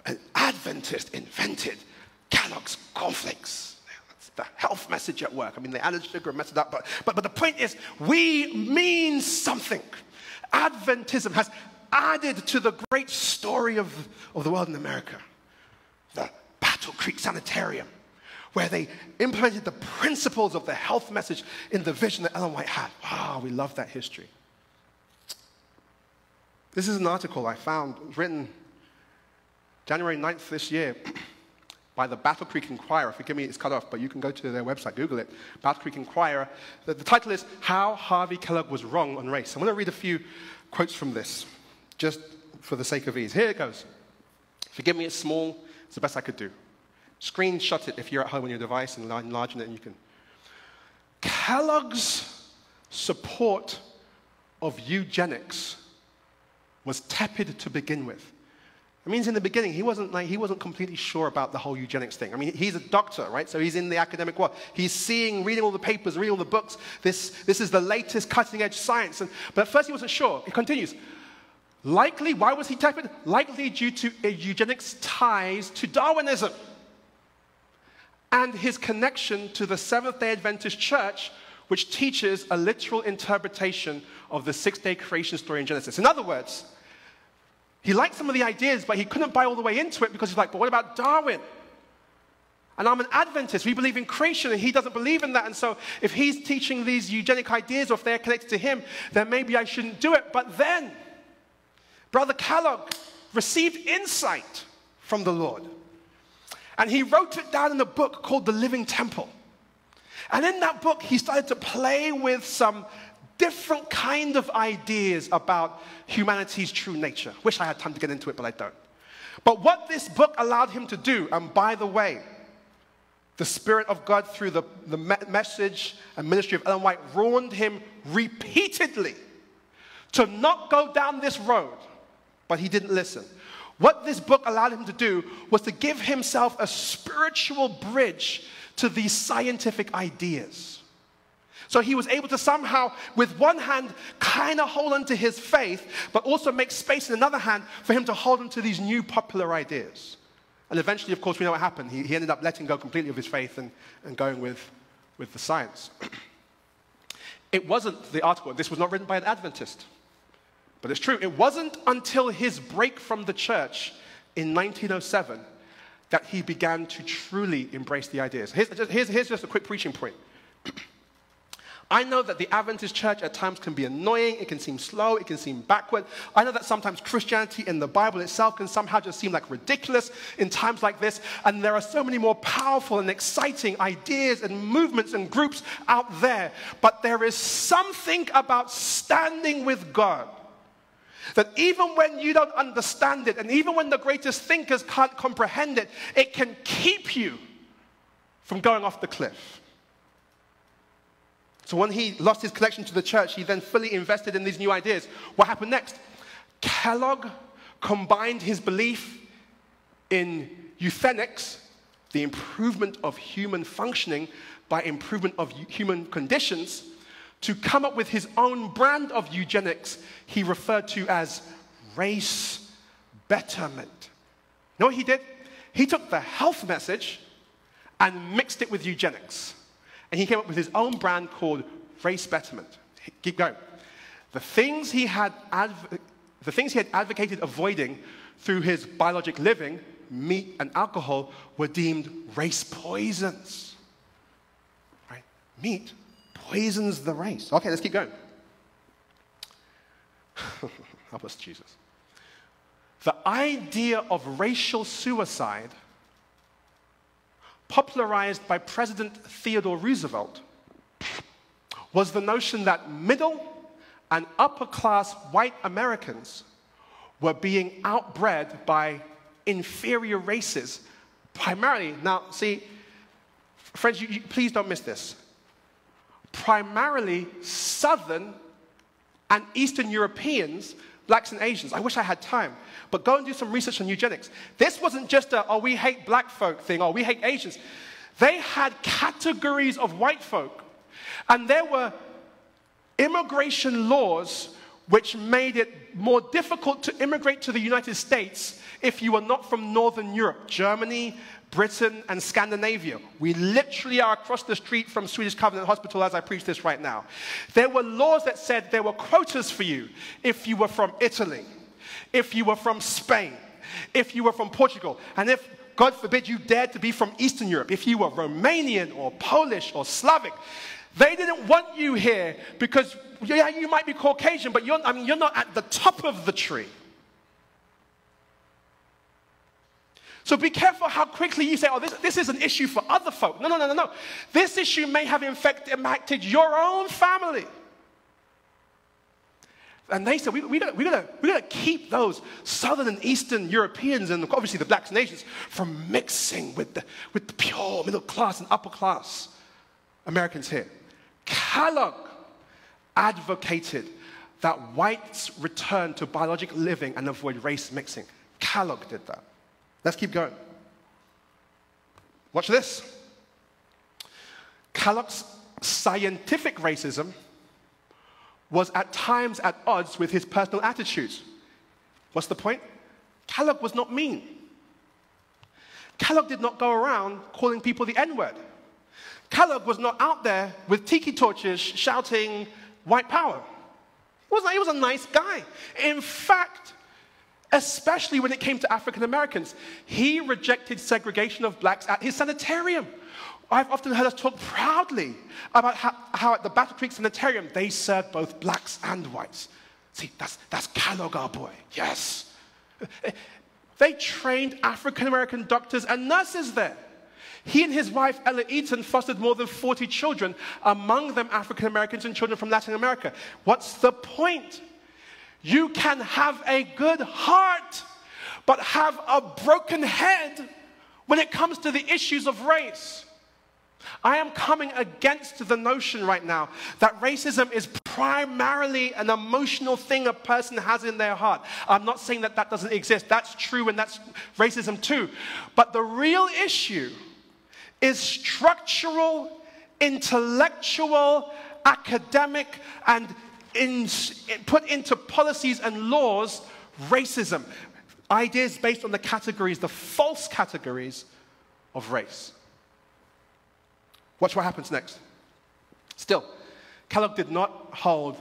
an Adventist invented Kellogg's cornflakes. That's the health message at work. I mean, they added sugar and messed it up, but, but, but the point is, we mean something. Adventism has added to the great story of, of the world in America. The Battle Creek Sanitarium, where they implemented the principles of the health message in the vision that Ellen White had. Wow, we love that history. This is an article I found written January 9th this year [CLEARS THROAT] by the Battle Creek Enquirer. Forgive me, it's cut off, but you can go to their website, Google it. Battle Creek Enquirer. The, the title is How Harvey Kellogg Was Wrong on Race. I'm going to read a few quotes from this, just for the sake of ease. Here it goes. Forgive me, it's small. It's the best I could do. Screenshot it if you're at home on your device and enlarge it, and you can. Kellogg's support of eugenics was tepid to begin with. It means in the beginning he wasn't like he wasn't completely sure about the whole eugenics thing. I mean, he's a doctor, right? So he's in the academic world. He's seeing, reading all the papers, reading all the books. This, this is the latest cutting edge science. And, but at first he wasn't sure. It continues. Likely, why was he tepid? Likely due to eugenics ties to Darwinism and his connection to the Seventh day Adventist church, which teaches a literal interpretation of the six day creation story in Genesis. In other words, he liked some of the ideas, but he couldn't buy all the way into it because he's like, but what about Darwin? And I'm an Adventist. We believe in creation, and he doesn't believe in that. And so, if he's teaching these eugenic ideas, or if they're connected to him, then maybe I shouldn't do it. But then, Brother Kellogg received insight from the Lord. And he wrote it down in a book called The Living Temple. And in that book, he started to play with some different kind of ideas about humanity's true nature. Wish I had time to get into it, but I don't. But what this book allowed him to do, and by the way, the Spirit of God through the, the message and ministry of Ellen White warned him repeatedly to not go down this road, but he didn't listen. What this book allowed him to do was to give himself a spiritual bridge to these scientific ideas. So he was able to somehow, with one hand, kind of hold on to his faith, but also make space in another hand for him to hold on to these new popular ideas. And eventually, of course, we know what happened. He, he ended up letting go completely of his faith and, and going with, with the science. [CLEARS THROAT] it wasn't the article, this was not written by an Adventist. But it's true, it wasn't until his break from the church in 1907 that he began to truly embrace the ideas. Here's, here's, here's just a quick preaching point. [CLEARS THROAT] I know that the Adventist church at times can be annoying, it can seem slow, it can seem backward. I know that sometimes Christianity and the Bible itself can somehow just seem like ridiculous in times like this. And there are so many more powerful and exciting ideas and movements and groups out there. But there is something about standing with God that even when you don't understand it, and even when the greatest thinkers can't comprehend it, it can keep you from going off the cliff. So when he lost his connection to the church, he then fully invested in these new ideas. What happened next? Kellogg combined his belief in euthenics, the improvement of human functioning by improvement of human conditions, to come up with his own brand of eugenics he referred to as race betterment. You know what he did? He took the health message and mixed it with eugenics. And he came up with his own brand called Race Betterment. Keep going. The things he had, adv- the things he had advocated avoiding through his biologic living, meat and alcohol, were deemed race poisons. Right? Meat poisons the race. Okay, let's keep going. [LAUGHS] Help us, Jesus. The idea of racial suicide popularized by President Theodore Roosevelt was the notion that middle and upper class white Americans were being outbred by inferior races, primarily. Now, see, friends, you, you, please don't miss this. Primarily Southern and Eastern Europeans blacks and Asians. I wish I had time. But go and do some research on eugenics. This wasn't just a, oh, we hate black folk thing, or we hate Asians. They had categories of white folk. And there were immigration laws which made it more difficult to immigrate to the United States if you were not from Northern Europe, Germany, Britain, and Scandinavia. We literally are across the street from Swedish Covenant Hospital as I preach this right now. There were laws that said there were quotas for you if you were from Italy, if you were from Spain, if you were from Portugal, and if, God forbid, you dared to be from Eastern Europe, if you were Romanian or Polish or Slavic. They didn't want you here because, yeah, you might be Caucasian, but you're, I mean, you're not at the top of the tree. So be careful how quickly you say, oh, this, this is an issue for other folk. No, no, no, no, no. This issue may have infect, impacted your own family. And they said, we, we gotta, we, we gotta keep those Southern and Eastern Europeans and obviously the blacks and Asians from mixing with the, with the pure middle class and upper class Americans here. Kellogg advocated that whites return to biologic living and avoid race mixing. Kellogg did that. Let's keep going. Watch this. Kellogg's scientific racism was at times at odds with his personal attitudes. What's the point? Kellogg was not mean. Kellogg did not go around calling people the N word. Kellogg was not out there with tiki torches shouting white power. He was a nice guy. In fact, especially when it came to African Americans, he rejected segregation of blacks at his sanitarium. I've often heard us talk proudly about how, how at the Battle Creek Sanitarium they served both blacks and whites. See, that's, that's Kellogg, our boy. Yes. They trained African American doctors and nurses there. He and his wife, Ella Eaton, fostered more than 40 children, among them African Americans and children from Latin America. What's the point? You can have a good heart, but have a broken head when it comes to the issues of race. I am coming against the notion right now that racism is primarily an emotional thing a person has in their heart. I'm not saying that that doesn't exist. That's true and that's racism too. But the real issue is structural, intellectual, academic, and in, put into policies and laws racism. Ideas based on the categories, the false categories of race. Watch what happens next. Still, Kellogg did not hold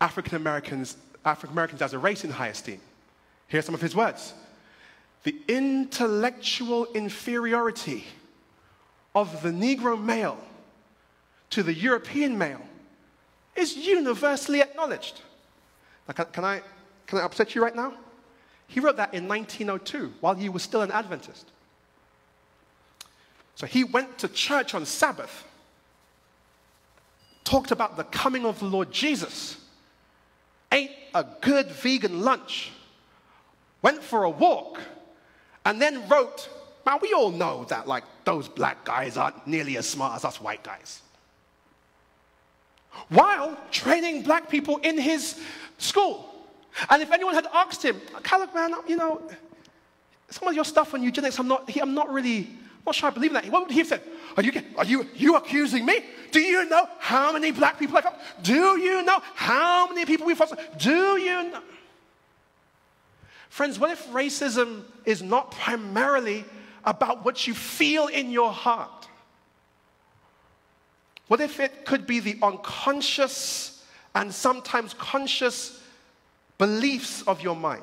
African Americans, African Americans as a race in high esteem. Here are some of his words. The intellectual inferiority of the Negro male to the European male is universally acknowledged. Now, can, can, I, can I upset you right now? He wrote that in 1902 while he was still an Adventist. So he went to church on Sabbath, talked about the coming of the Lord Jesus, ate a good vegan lunch, went for a walk, and then wrote, Now, we all know that, like, those black guys aren't nearly as smart as us white guys. While training black people in his school. And if anyone had asked him, Kellogg, man, you know, some of your stuff on eugenics, I'm not, I'm not really not sure I believe in that. What would he have said? Are you, are you, you accusing me? Do you know how many black people I've Do you know how many people we've fostered? Do you know? Friends, what if racism is not primarily about what you feel in your heart? What if it could be the unconscious and sometimes conscious beliefs of your mind?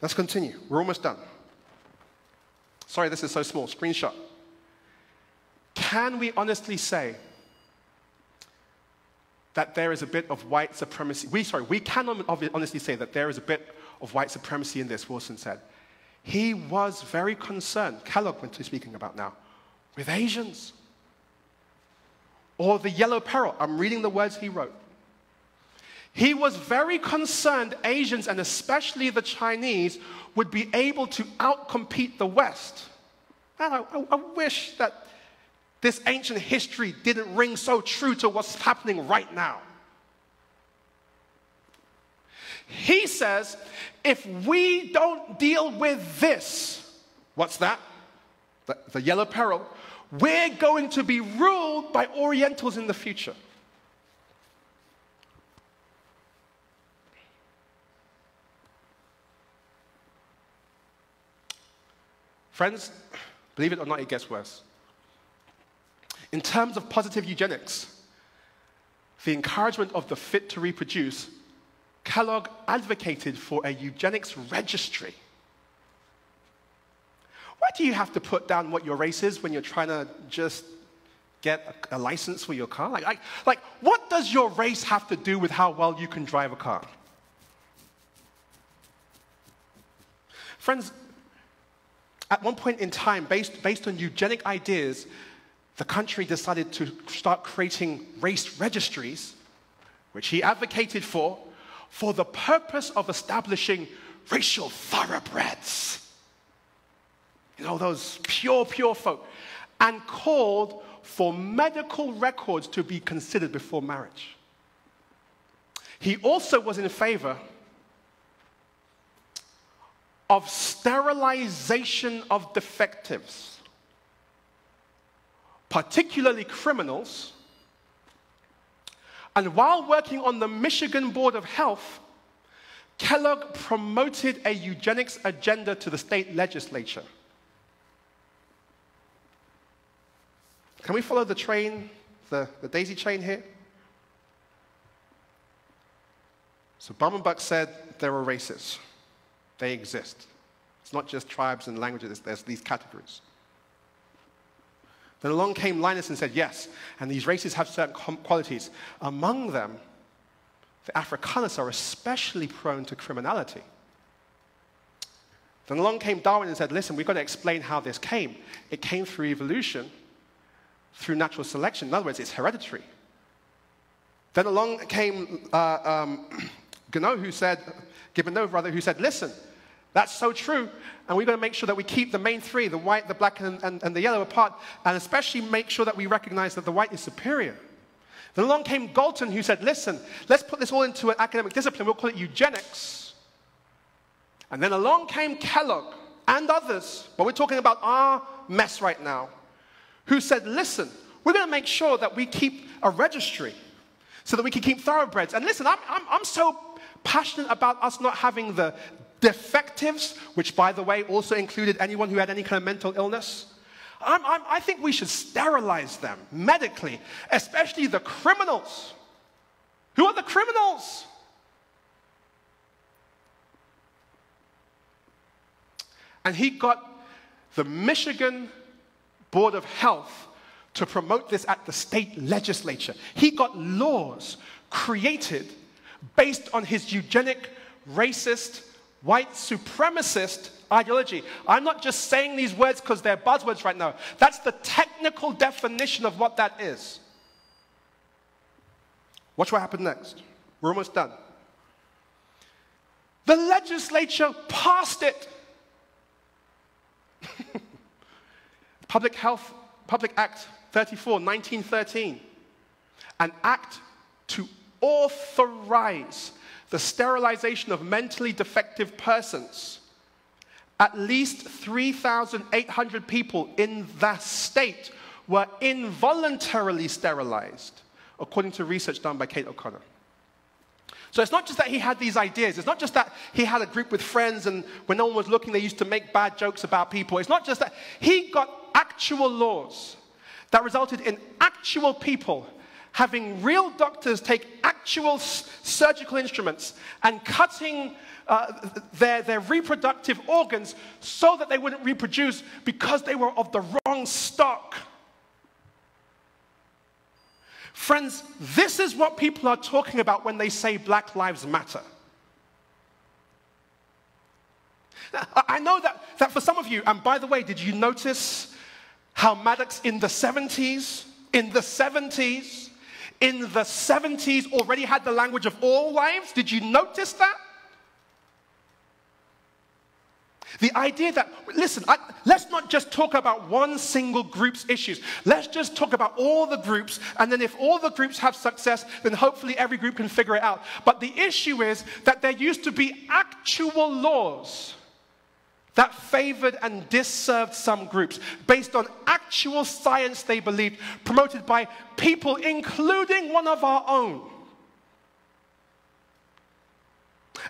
Let's continue. We're almost done. Sorry, this is so small. Screenshot. Can we honestly say that there is a bit of white supremacy? We, sorry, we can honestly say that there is a bit of white supremacy in this, Wilson said. He was very concerned, Kellogg went to speaking about now, with Asians. Or the yellow peril. I'm reading the words he wrote. He was very concerned Asians, and especially the Chinese, would be able to outcompete the West. And I, I, wish that this ancient history didn't ring so true to what's happening right now. He says, if we don't deal with this, what's that? The, the yellow peril, we're going to be ruled by Orientals in the future. Friends, believe it or not, it gets worse. In terms of positive eugenics, the encouragement of the fit to reproduce, Kellogg advocated for a eugenics registry. Why do you have to put down what your race is when you're trying to just get a, a license for your car? Like, like, like, what does your race have to do with how well you can drive a car? Friends, at one point in time, based, based on eugenic ideas, the country decided to start creating race registries, which he advocated for, for the purpose of establishing racial thoroughbreds. You know, those pure, pure folk. And called for medical records to be considered before marriage. He also was in favor of sterilization of defectives, particularly criminals. And while working on the Michigan Board of Health, Kellogg promoted a eugenics agenda to the state legislature. Can we follow the train, the, the daisy chain here? So Buck said there are races. They exist. It's not just tribes and languages, there's these categories. Then along came Linnaeus and said, yes, and these races have certain qualities. Among them, the Afrikaners are especially prone to criminality. Then along came Darwin and said, listen, we've got to explain how this came. It came through evolution, through natural selection. In other words, it's hereditary. Then along came uh, um, [CLEARS THROAT] Gobineau, who said, rather, who said, listen, that's so true, and we've got to make sure that we keep the main three, the white, the black, and, and, and the yellow apart, and especially make sure that we recognize that the white is superior. Then along came Galton, who said, listen, let's put this all into an academic discipline, we'll call it eugenics. And then along came Kellogg and others, but we're talking about our mess right now, who said, listen, we're going to make sure that we keep a registry so that we can keep thoroughbreds. And listen, I'm, I'm, I'm so passionate about us not having the defectives, which, by the way, also included anyone who had any kind of mental illness. I'm, I'm, i think we should sterilize them medically, especially the criminals. Who are the criminals? And he got the Michigan Board of Health to promote this at the state legislature. He got laws created based on his eugenic, racist, white supremacist ideology. I'm not just saying these words because they're buzzwords right now. That's the technical definition of what that is. Watch what happened next. We're almost done. The legislature passed it. [LAUGHS] Public Health, Public Act 34, 1913. An act to authorize the sterilization of mentally defective persons. At least 3,800 people in that state were involuntarily sterilized, according to research done by Kate O'Connor. So it's not just that he had these ideas. It's not just that he had a group with friends and when no one was looking, they used to make bad jokes about people. It's not just that he got actual laws that resulted in actual people having real doctors take actual surgical instruments and cutting uh, their, their reproductive organs so that they wouldn't reproduce because they were of the wrong stock. Friends, this is what people are talking about when they say Black Lives Matter. I know that, that for some of you, and by the way, did you notice how Maddox in the 70s, in the 70s, in the 70s already had the language of all lives. Did you notice that? The idea that, listen, I, let's not just talk about one single group's issues. Let's just talk about all the groups, and then if all the groups have success, then hopefully every group can figure it out. But the issue is that there used to be actual laws that favored and disserved some groups based on actual science they believed, promoted by people, including one of our own.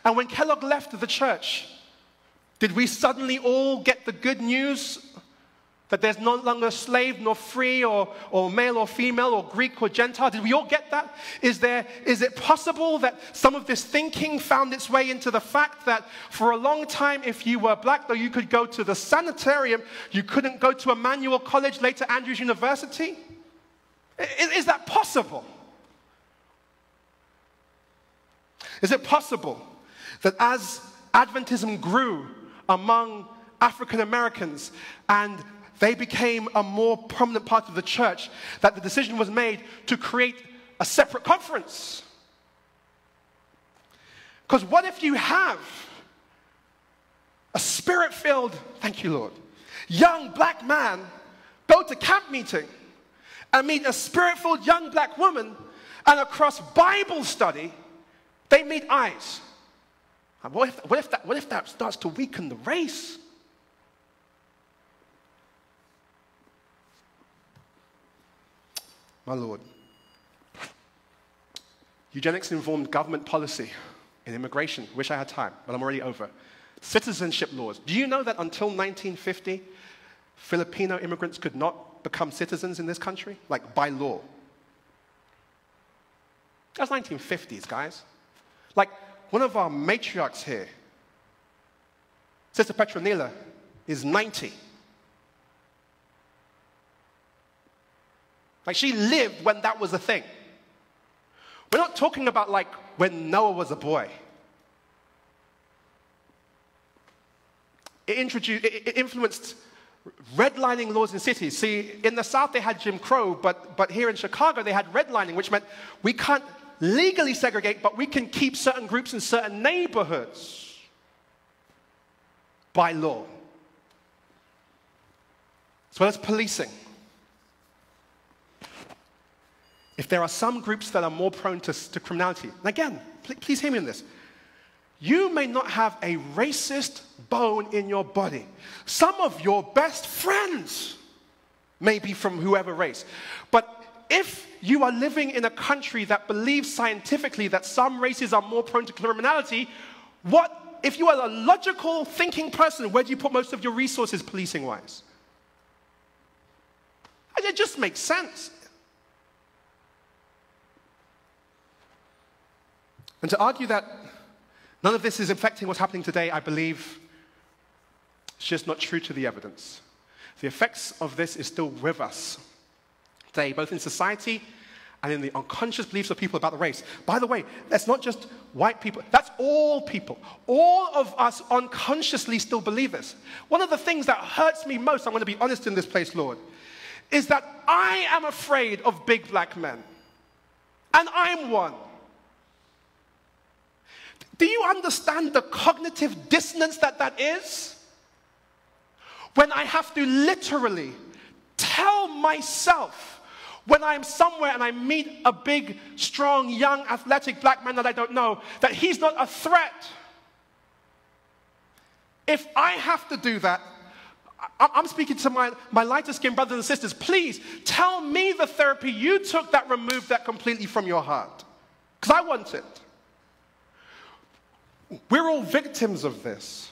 And when Kellogg left the church, did we suddenly all get the good news that there's no longer slave nor free or, or male or female or Greek or Gentile? Did we all get that? Is, there, is it possible that some of this thinking found its way into the fact that for a long time, if you were black, though you could go to the sanitarium, you couldn't go to Emmanuel College, later Andrews University? Is, is that possible? Is it possible that as Adventism grew among African Americans and they became a more prominent part of the church, that the decision was made to create a separate conference. Because what if you have a spirit filled, thank you, Lord, young black man go to camp meeting and meet a spirit filled young black woman and across Bible study They meet eyes. What if, what, if that, what if that starts to weaken the race? My Lord. Eugenics informed government policy in immigration. Wish I had time, but I'm already over. Citizenship laws. Do you know that until 1950, Filipino immigrants could not become citizens in this country? Like by law. That's 1950s, guys. Like one of our matriarchs here, Sister Petronila, is 90. Like she lived when that was a thing. We're not talking about like when Noah was a boy. It, introduced, it influenced redlining laws in cities. See, in the South they had Jim Crow, but, but here in Chicago they had redlining, which meant we can't legally segregate, but we can keep certain groups in certain neighborhoods by law. As well as policing. If there are some groups that are more prone to, to criminality, and again, please, please hear me on this. You may not have a racist bone in your body. Some of your best friends may be from whoever race. But if you are living in a country that believes scientifically that some races are more prone to criminality, what, if you are a logical thinking person, where do you put most of your resources policing wise? It just makes sense. And to argue that none of this is affecting what's happening today, I believe it's just not true to the evidence. The effects of this is still with us today, both in society and in the unconscious beliefs of people about the race. By the way, that's not just white people, that's all people. All of us unconsciously still believe this. One of the things that hurts me most, I'm going to be honest in this place, Lord, is that I am afraid of big black men. And I'm one. Do you understand the cognitive dissonance that that is? When I have to literally tell myself when I'm somewhere and I meet a big, strong, young, athletic black man that I don't know, that he's not a threat. If I have to do that, I'm speaking to my, my lighter skinned brothers and sisters. Please tell me the therapy you took that removed that completely from your heart. Because I want it. We're all victims of this.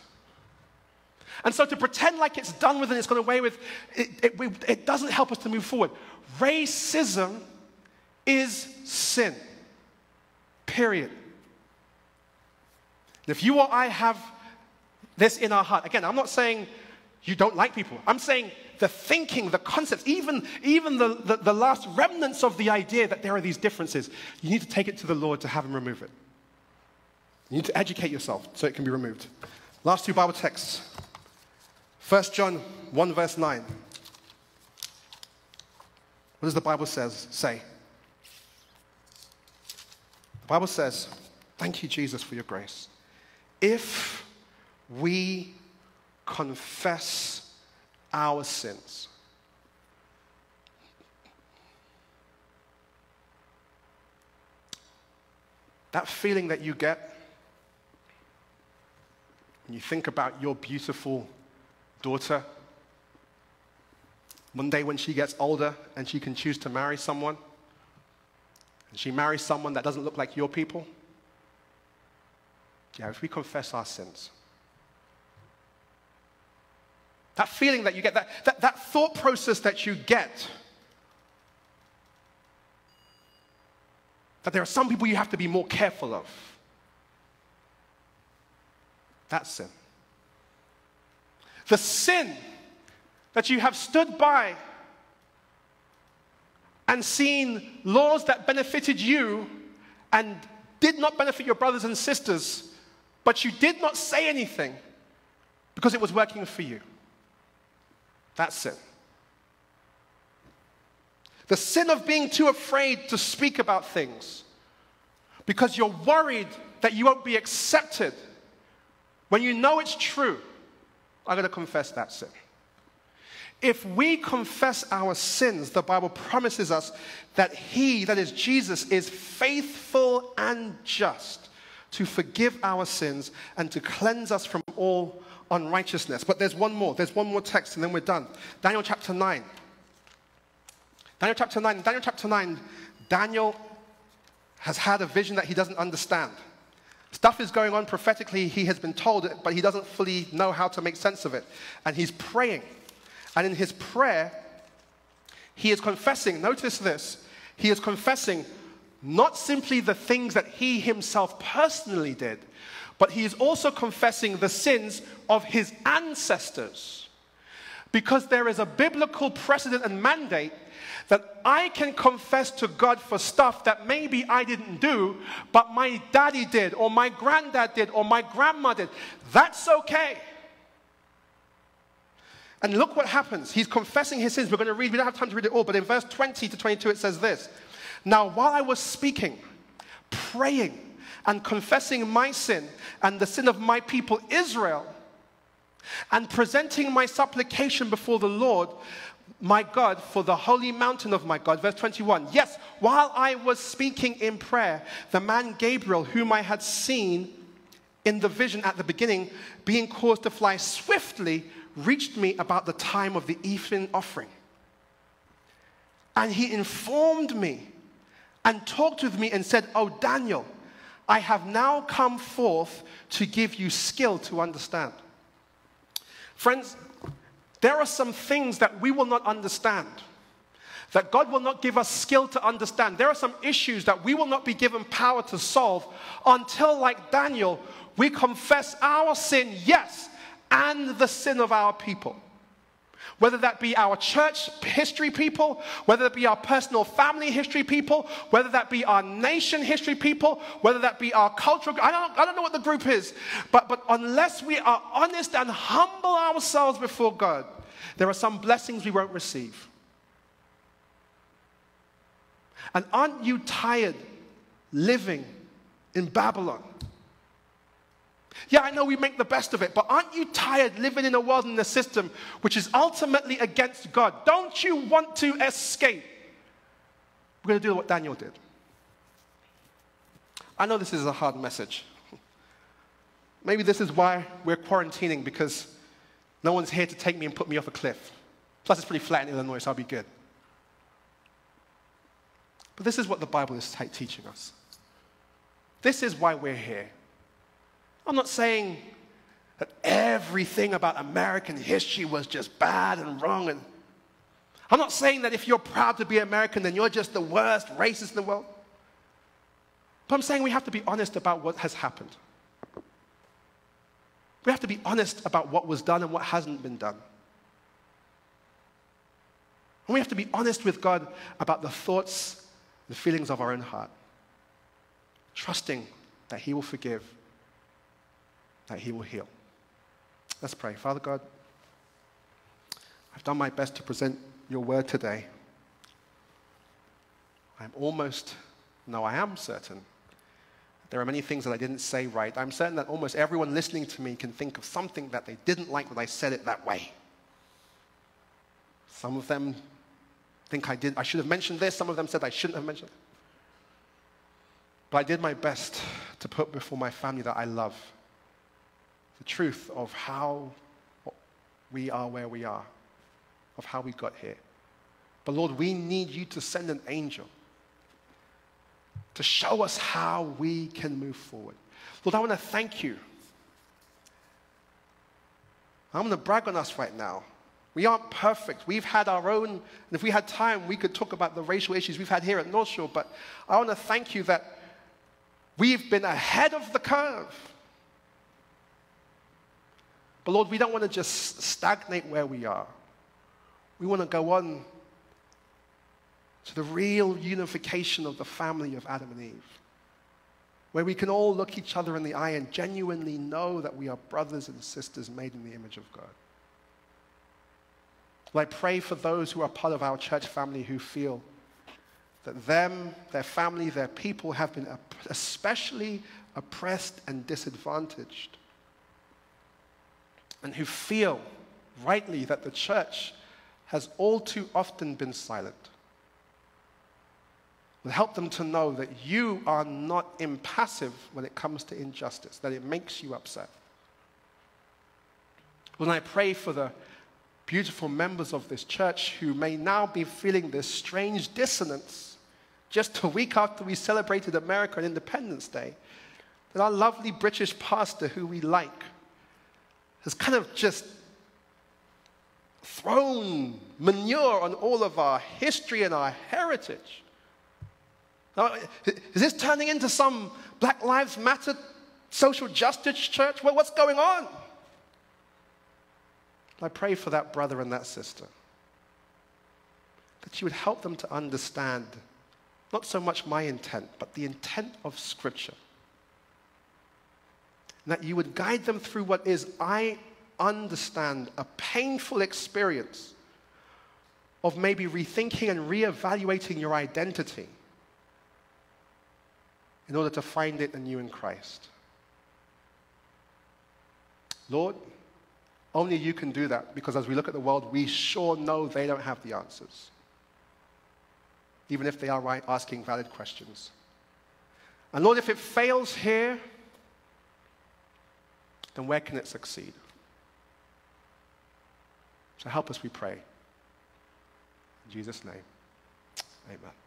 And so to pretend like it's done with and it's gone away with, it, it, it doesn't help us to move forward. Racism is sin. Period. If you or I have this in our heart, again, I'm not saying you don't like people. I'm saying the thinking, the concepts, even, even the, the, the, last remnants of the idea that there are these differences, you need to take it to the Lord to have Him remove it. You need to educate yourself so it can be removed. Last two Bible texts 1 John 1, verse 9. What does the Bible says, say? The Bible says, Thank you, Jesus, for your grace. If we confess our sins, that feeling that you get when you think about your beautiful daughter. One day, when she gets older and she can choose to marry someone, and she marries someone that doesn't look like your people, yeah, if we confess our sins, that feeling that you get, that, that, that thought process that you get, that there are some people you have to be more careful of, that's sin. The sin that you have stood by and seen laws that benefited you and did not benefit your brothers and sisters, but you did not say anything because it was working for you. That's sin. The sin of being too afraid to speak about things because you're worried that you won't be accepted when you know it's true. I'm going to confess that sin. If we confess our sins, the Bible promises us that He, that is Jesus, is faithful and just to forgive our sins and to cleanse us from all unrighteousness. But there's one more. There's one more text, and then we're done. Daniel chapter 9. Daniel chapter 9. Daniel chapter 9, Daniel has had a vision that he doesn't understand. Stuff is going on prophetically, he has been told it, but he doesn't fully know how to make sense of it. And he's praying. And in his prayer, he is confessing, notice this, he is confessing not simply the things that he himself personally did, but he is also confessing the sins of his ancestors. Because there is a biblical precedent and mandate that I can confess to God for stuff that maybe I didn't do, but my daddy did, or my granddad did, or my grandma did. That's okay. And look what happens. He's confessing his sins. We're going to read, we don't have time to read it all, but in verse 20 to 22 it says this Now, while I was speaking, praying, and confessing my sin and the sin of my people Israel, and presenting my supplication before the Lord, my God for the holy mountain of my God. Verse 21. Yes, while I was speaking in prayer, the man Gabriel, whom I had seen in the vision at the beginning, being caused to fly swiftly, reached me about the time of the evening offering. And he informed me and talked with me and said, Oh, Daniel, I have now come forth to give you skill to understand. Friends, there are some things that we will not understand, that God will not give us skill to understand. There are some issues that we will not be given power to solve until, like Daniel, we confess our sin, yes, and the sin of our people. Whether that be our church history people, whether that be our personal family history people, whether that be our nation history people, whether that be our cultural, I don't, I don't know what the group is, but, but unless we are honest and humble ourselves before God, there are some blessings we won't receive. And aren't you tired living in Babylon? Yeah, I know we make the best of it, but aren't you tired living in a world and a system which is ultimately against God? Don't you want to escape? We're going to do what Daniel did. I know this is a hard message. Maybe this is why we're quarantining because no one's here to take me and put me off a cliff. Plus, it's pretty flat in Illinois, so I'll be good. But this is what the Bible is teaching us. This is why we're here. I'm not saying that everything about American history was just bad and wrong. And I'm not saying that if you're proud to be American, then you're just the worst racist in the world. But I'm saying we have to be honest about what has happened. We have to be honest about what was done and what hasn't been done. And we have to be honest with God about the thoughts, the feelings of our own heart, trusting that He will forgive that He will heal. Let's pray. Father God, I've done my best to present your word today. I'm almost, no, I am certain. There are many things that I didn't say right. I'm certain that almost everyone listening to me can think of something that they didn't like when I said it that way. Some of them think I did I should have mentioned this, some of them said I shouldn't have mentioned it. But I did my best to put before my family that I love the truth of how we are where we are, of how we got here. But Lord, we need you to send an angel to show us how we can move forward. Lord, I want to thank you. I'm going to brag on us right now. We aren't perfect. We've had our own, and if we had time, we could talk about the racial issues we've had here at North Shore. But I want to thank you that we've been ahead of the curve. But Lord, we don't want to just stagnate where we are. We want to go on to the real unification of the family of Adam and Eve, where we can all look each other in the eye and genuinely know that we are brothers and sisters made in the image of God. I pray for those who are part of our church family who feel that them, their family, their people have been especially oppressed and disadvantaged and who feel rightly that the church has all too often been silent. will help them to know that you are not impassive when it comes to injustice, that it makes you upset. When I pray for the beautiful members of this church who may now be feeling this strange dissonance just a week after we celebrated America American Independence Day, that our lovely British pastor, who we like, has kind of just thrown manure on all of our history and our heritage. Now, is this turning into some Black Lives Matter social justice church? Well, what's going on? I pray for that brother and that sister that you would help them to understand not so much my intent, but the intent of Scripture. And that you would guide them through what is, I understand, a painful experience of maybe rethinking and reevaluating your identity in order to find it anew in Christ. Lord, only you can do that because as we look at the world, we sure know they don't have the answers, even if they are right asking valid questions. And Lord, if it fails here, then where can it succeed? So help us, we pray. In Jesus' name, amen.